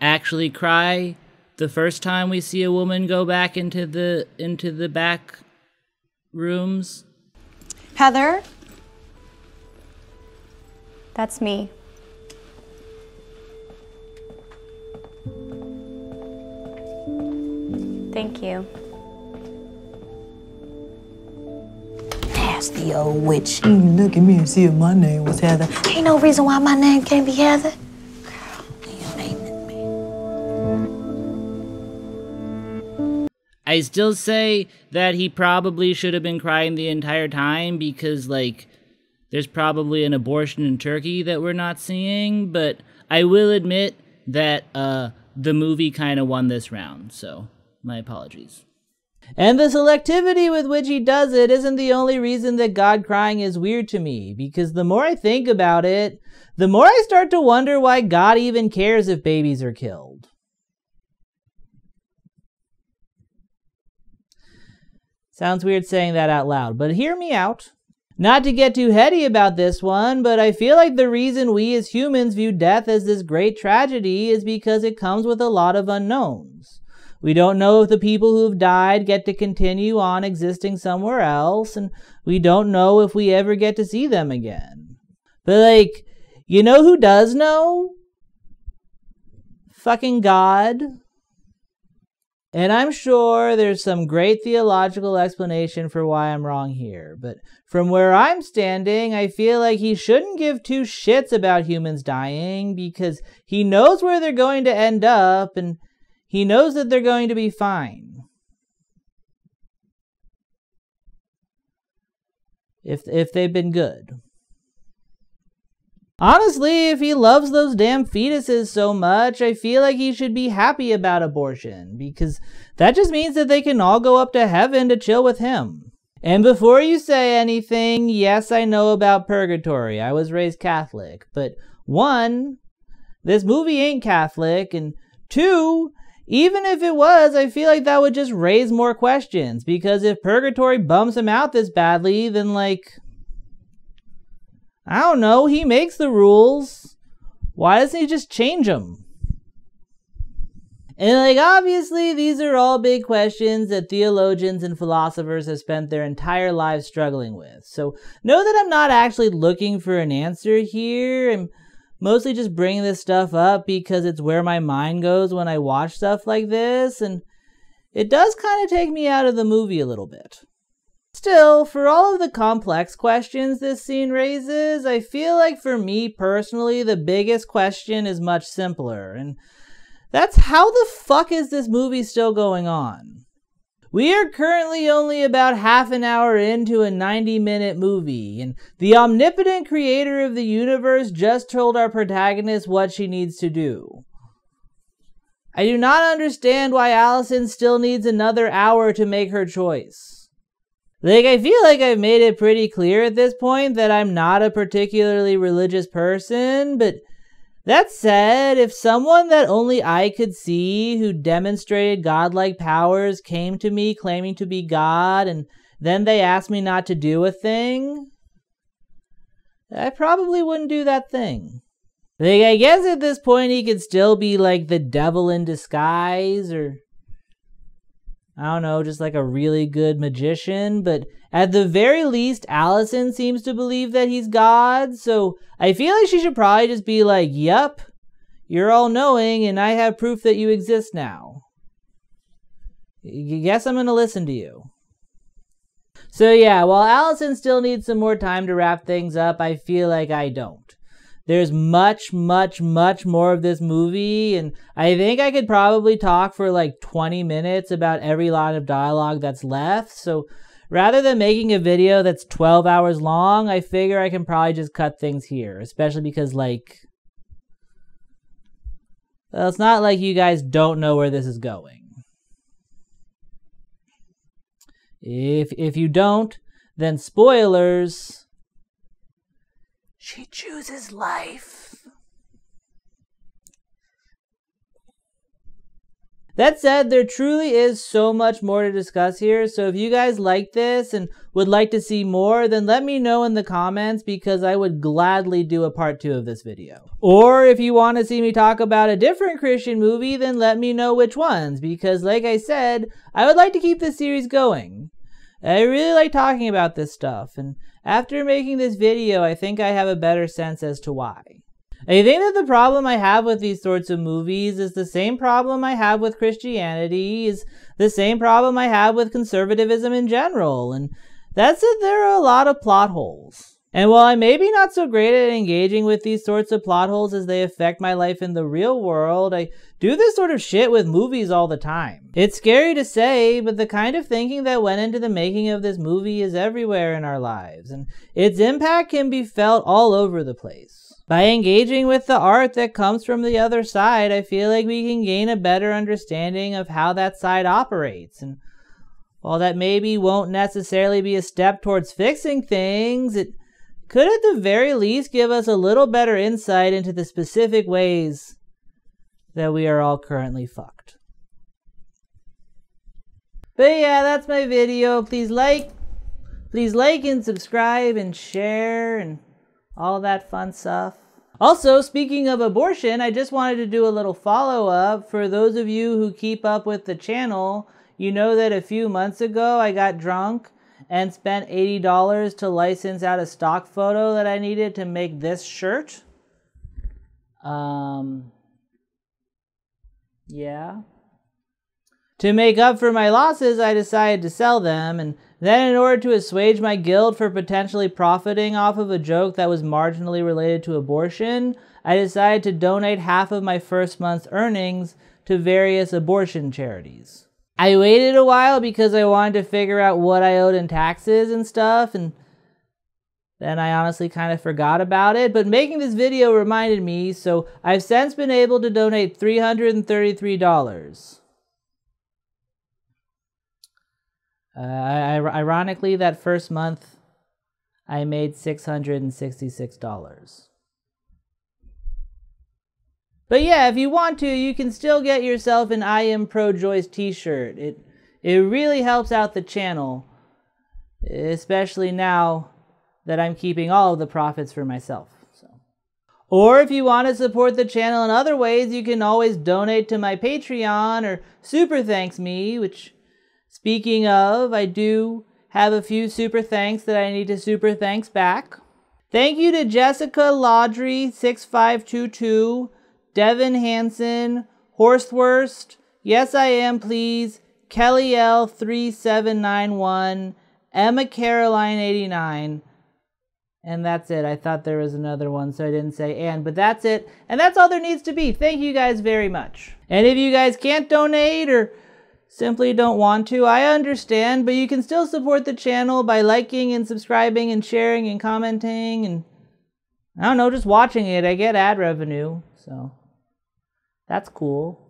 Speaker 1: actually cry the first time we see a woman go back into the into the back rooms.
Speaker 9: Heather? That's me. Thank you.
Speaker 5: Nasty old witch. Mm, look at me and see if my name was Heather. Ain't no reason why my name can't be Heather.
Speaker 1: I still say that he probably should have been crying the entire time because, like, there's probably an abortion in Turkey that we're not seeing, but I will admit that uh, the movie kind of won this round, so my apologies. And the selectivity with which he does it isn't the only reason that God crying is weird to me, because the more I think about it, the more I start to wonder why God even cares if babies are killed. Sounds weird saying that out loud, but hear me out. Not to get too heady about this one, but I feel like the reason we as humans view death as this great tragedy is because it comes with a lot of unknowns. We don't know if the people who've died get to continue on existing somewhere else, and we don't know if we ever get to see them again. But, like, you know who does know? Fucking God. And I'm sure there's some great theological explanation for why I'm wrong here, but from where I'm standing, I feel like he shouldn't give two shits about humans dying because he knows where they're going to end up and he knows that they're going to be fine. If if they've been good. Honestly, if he loves those damn fetuses so much, I feel like he should be happy about abortion, because that just means that they can all go up to heaven to chill with him. And before you say anything, yes, I know about purgatory. I was raised Catholic. But one, this movie ain't Catholic, and two, even if it was, I feel like that would just raise more questions, because if purgatory bums him out this badly, then like, I don't know, he makes the rules. Why doesn't he just change them? And like obviously these are all big questions that theologians and philosophers have spent their entire lives struggling with. So know that I'm not actually looking for an answer here. I'm mostly just bringing this stuff up because it's where my mind goes when I watch stuff like this and it does kind of take me out of the movie a little bit. Still, for all of the complex questions this scene raises, I feel like for me personally, the biggest question is much simpler, and that's how the fuck is this movie still going on? We are currently only about half an hour into a 90 minute movie, and the omnipotent creator of the universe just told our protagonist what she needs to do. I do not understand why Allison still needs another hour to make her choice. Like, I feel like I've made it pretty clear at this point that I'm not a particularly religious person, but that said, if someone that only I could see who demonstrated godlike powers came to me claiming to be God and then they asked me not to do a thing, I probably wouldn't do that thing. Like, I guess at this point he could still be like the devil in disguise or I don't know, just like a really good magician, but at the very least, Allison seems to believe that he's God, so I feel like she should probably just be like, Yup, you're all knowing, and I have proof that you exist now. Guess I'm gonna listen to you. So, yeah, while Allison still needs some more time to wrap things up, I feel like I don't. There's much, much, much more of this movie, and I think I could probably talk for like 20 minutes about every line of dialogue that's left. So rather than making a video that's 12 hours long, I figure I can probably just cut things here, especially because, like, well, it's not like you guys don't know where this is going. If if you don't, then spoilers. She chooses life. That said, there truly is so much more to discuss here, so if you guys like this and would like to see more, then let me know in the comments because I would gladly do a part 2 of this video. Or if you want to see me talk about a different Christian movie, then let me know which ones, because like I said, I would like to keep this series going. I really like talking about this stuff, and after making this video, I think I have a better sense as to why. I think that the problem I have with these sorts of movies is the same problem I have with Christianity, is the same problem I have with conservatism in general, and that's that there are a lot of plot holes. And while I may be not so great at engaging with these sorts of plot holes as they affect my life in the real world, I do this sort of shit with movies all the time. It's scary to say, but the kind of thinking that went into the making of this movie is everywhere in our lives, and its impact can be felt all over the place. By engaging with the art that comes from the other side, I feel like we can gain a better understanding of how that side operates, and while that maybe won't necessarily be a step towards fixing things, it could at the very least give us a little better insight into the specific ways that we are all currently fucked. But yeah, that's my video. Please like, please like and subscribe and share and all that fun stuff. Also, speaking of abortion, I just wanted to do a little follow up. For those of you who keep up with the channel, you know that a few months ago I got drunk and spent $80 to license out a stock photo that I needed to make this shirt. Um, yeah. To make up for my losses, I decided to sell them, and then, in order to assuage my guilt for potentially profiting off of a joke that was marginally related to abortion, I decided to donate half of my first month's earnings to various abortion charities. I waited a while because I wanted to figure out what I owed in taxes and stuff, and then I honestly kind of forgot about it, but making this video reminded me, so I've since been able to donate $333. Uh, ironically, that first month, I made $666. But yeah, if you want to, you can still get yourself an I am pro Joyce t-shirt. It it really helps out the channel, especially now that I'm keeping all of the profits for myself. So. Or if you want to support the channel in other ways, you can always donate to my Patreon or super thanks me, which speaking of, I do have a few super thanks that I need to super thanks back. Thank you to Jessica Laudry 6522 Devin Hanson, Horstwurst, Yes I Am Please, Kelly L 3791, Emma Caroline 89. And that's it. I thought there was another one, so I didn't say and, but that's it. And that's all there needs to be. Thank you guys very much. And if you guys can't donate or simply don't want to, I understand, but you can still support the channel by liking and subscribing and sharing and commenting and I don't know, just watching it. I get ad revenue, so that's cool.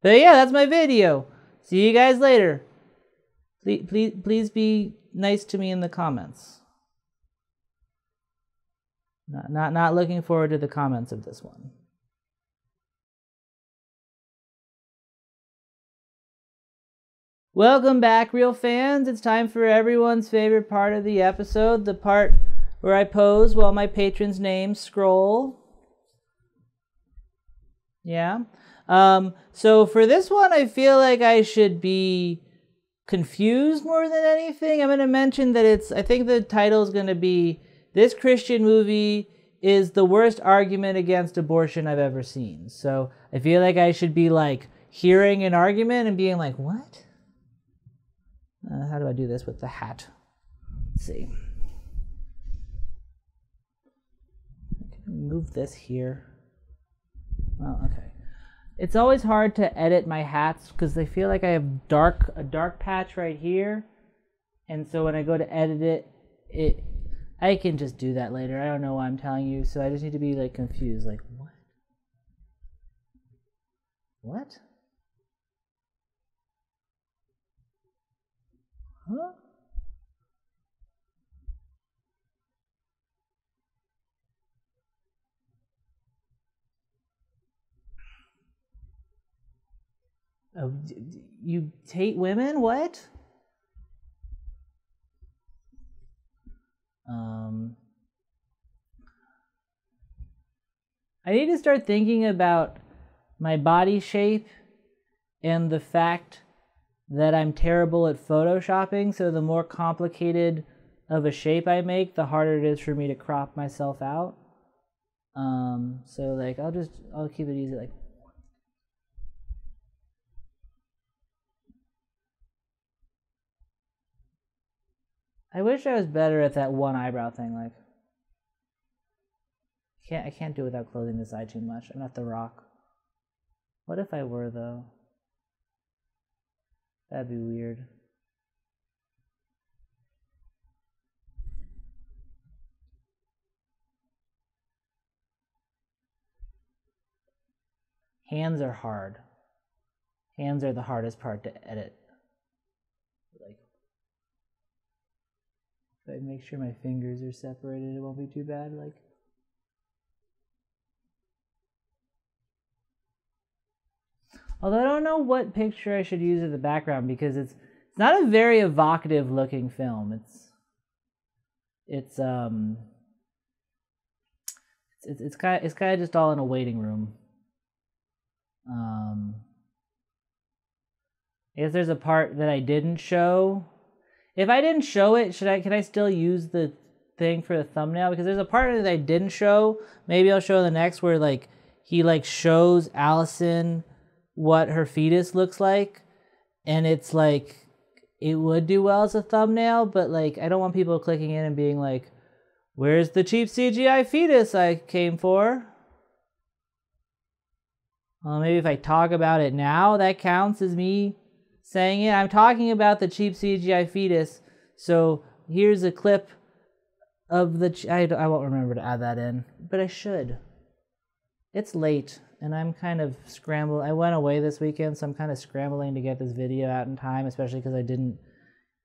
Speaker 1: But yeah, that's my video. See you guys later. Please, please, please be nice to me in the comments. Not, not, not looking forward to the comments of this one. Welcome back, real fans. It's time for everyone's favorite part of the episode, the part where I pose while my patrons' names scroll. Yeah. Um, so for this one, I feel like I should be confused more than anything. I'm going to mention that it's, I think the title is going to be This Christian Movie is the worst argument against abortion I've ever seen. So I feel like I should be like hearing an argument and being like, what? Uh, how do I do this with the hat? Let's see. Move this here. Well, okay. It's always hard to edit my hats because they feel like I have dark a dark patch right here, and so when I go to edit it, it I can just do that later. I don't know why I'm telling you, so I just need to be like confused, like what? What? Huh? Oh, you hate women? What? Um, I need to start thinking about my body shape and the fact that I'm terrible at photoshopping. So the more complicated of a shape I make, the harder it is for me to crop myself out. Um, so like I'll just I'll keep it easy like I wish I was better at that one eyebrow thing. Like, can't I can't do without closing this eye too much. I'm not the Rock. What if I were though? That'd be weird. Hands are hard. Hands are the hardest part to edit. If I make sure my fingers are separated, it won't be too bad. Like, although I don't know what picture I should use as the background because it's it's not a very evocative looking film. It's it's um it's it's kind of, it's kind of just all in a waiting room. Um, I guess there's a part that I didn't show if I didn't show it, should I can I still use the thing for the thumbnail? Because there's a part that I didn't show. Maybe I'll show the next where like he like shows Allison what her fetus looks like, and it's like it would do well as a thumbnail, but like I don't want people clicking in and being like, "Where's the cheap CGI fetus I came for?" Well, maybe if I talk about it now, that counts as me saying it. I'm talking about the cheap CGI fetus. So here's a clip of the. Ch- I, I won't remember to add that in, but I should. It's late, and I'm kind of scrambled. I went away this weekend, so I'm kind of scrambling to get this video out in time, especially because I didn't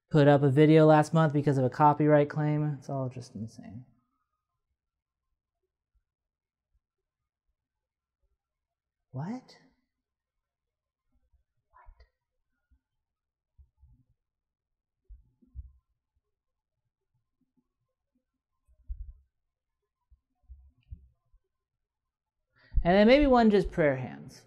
Speaker 1: put up a video last month because of a copyright claim. It's all just insane. What? And then maybe one just prayer hands.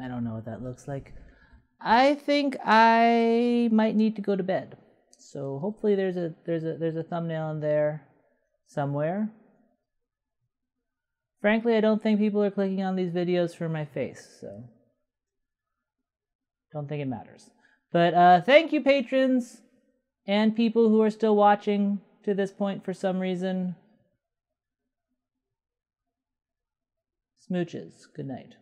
Speaker 1: I don't know what that looks like. I think I might need to go to bed. So hopefully there's a there's a there's a thumbnail in there somewhere. Frankly, I don't think people are clicking on these videos for my face, so don't think it matters. But uh, thank you, patrons and people who are still watching to this point for some reason. Smooches. Good night.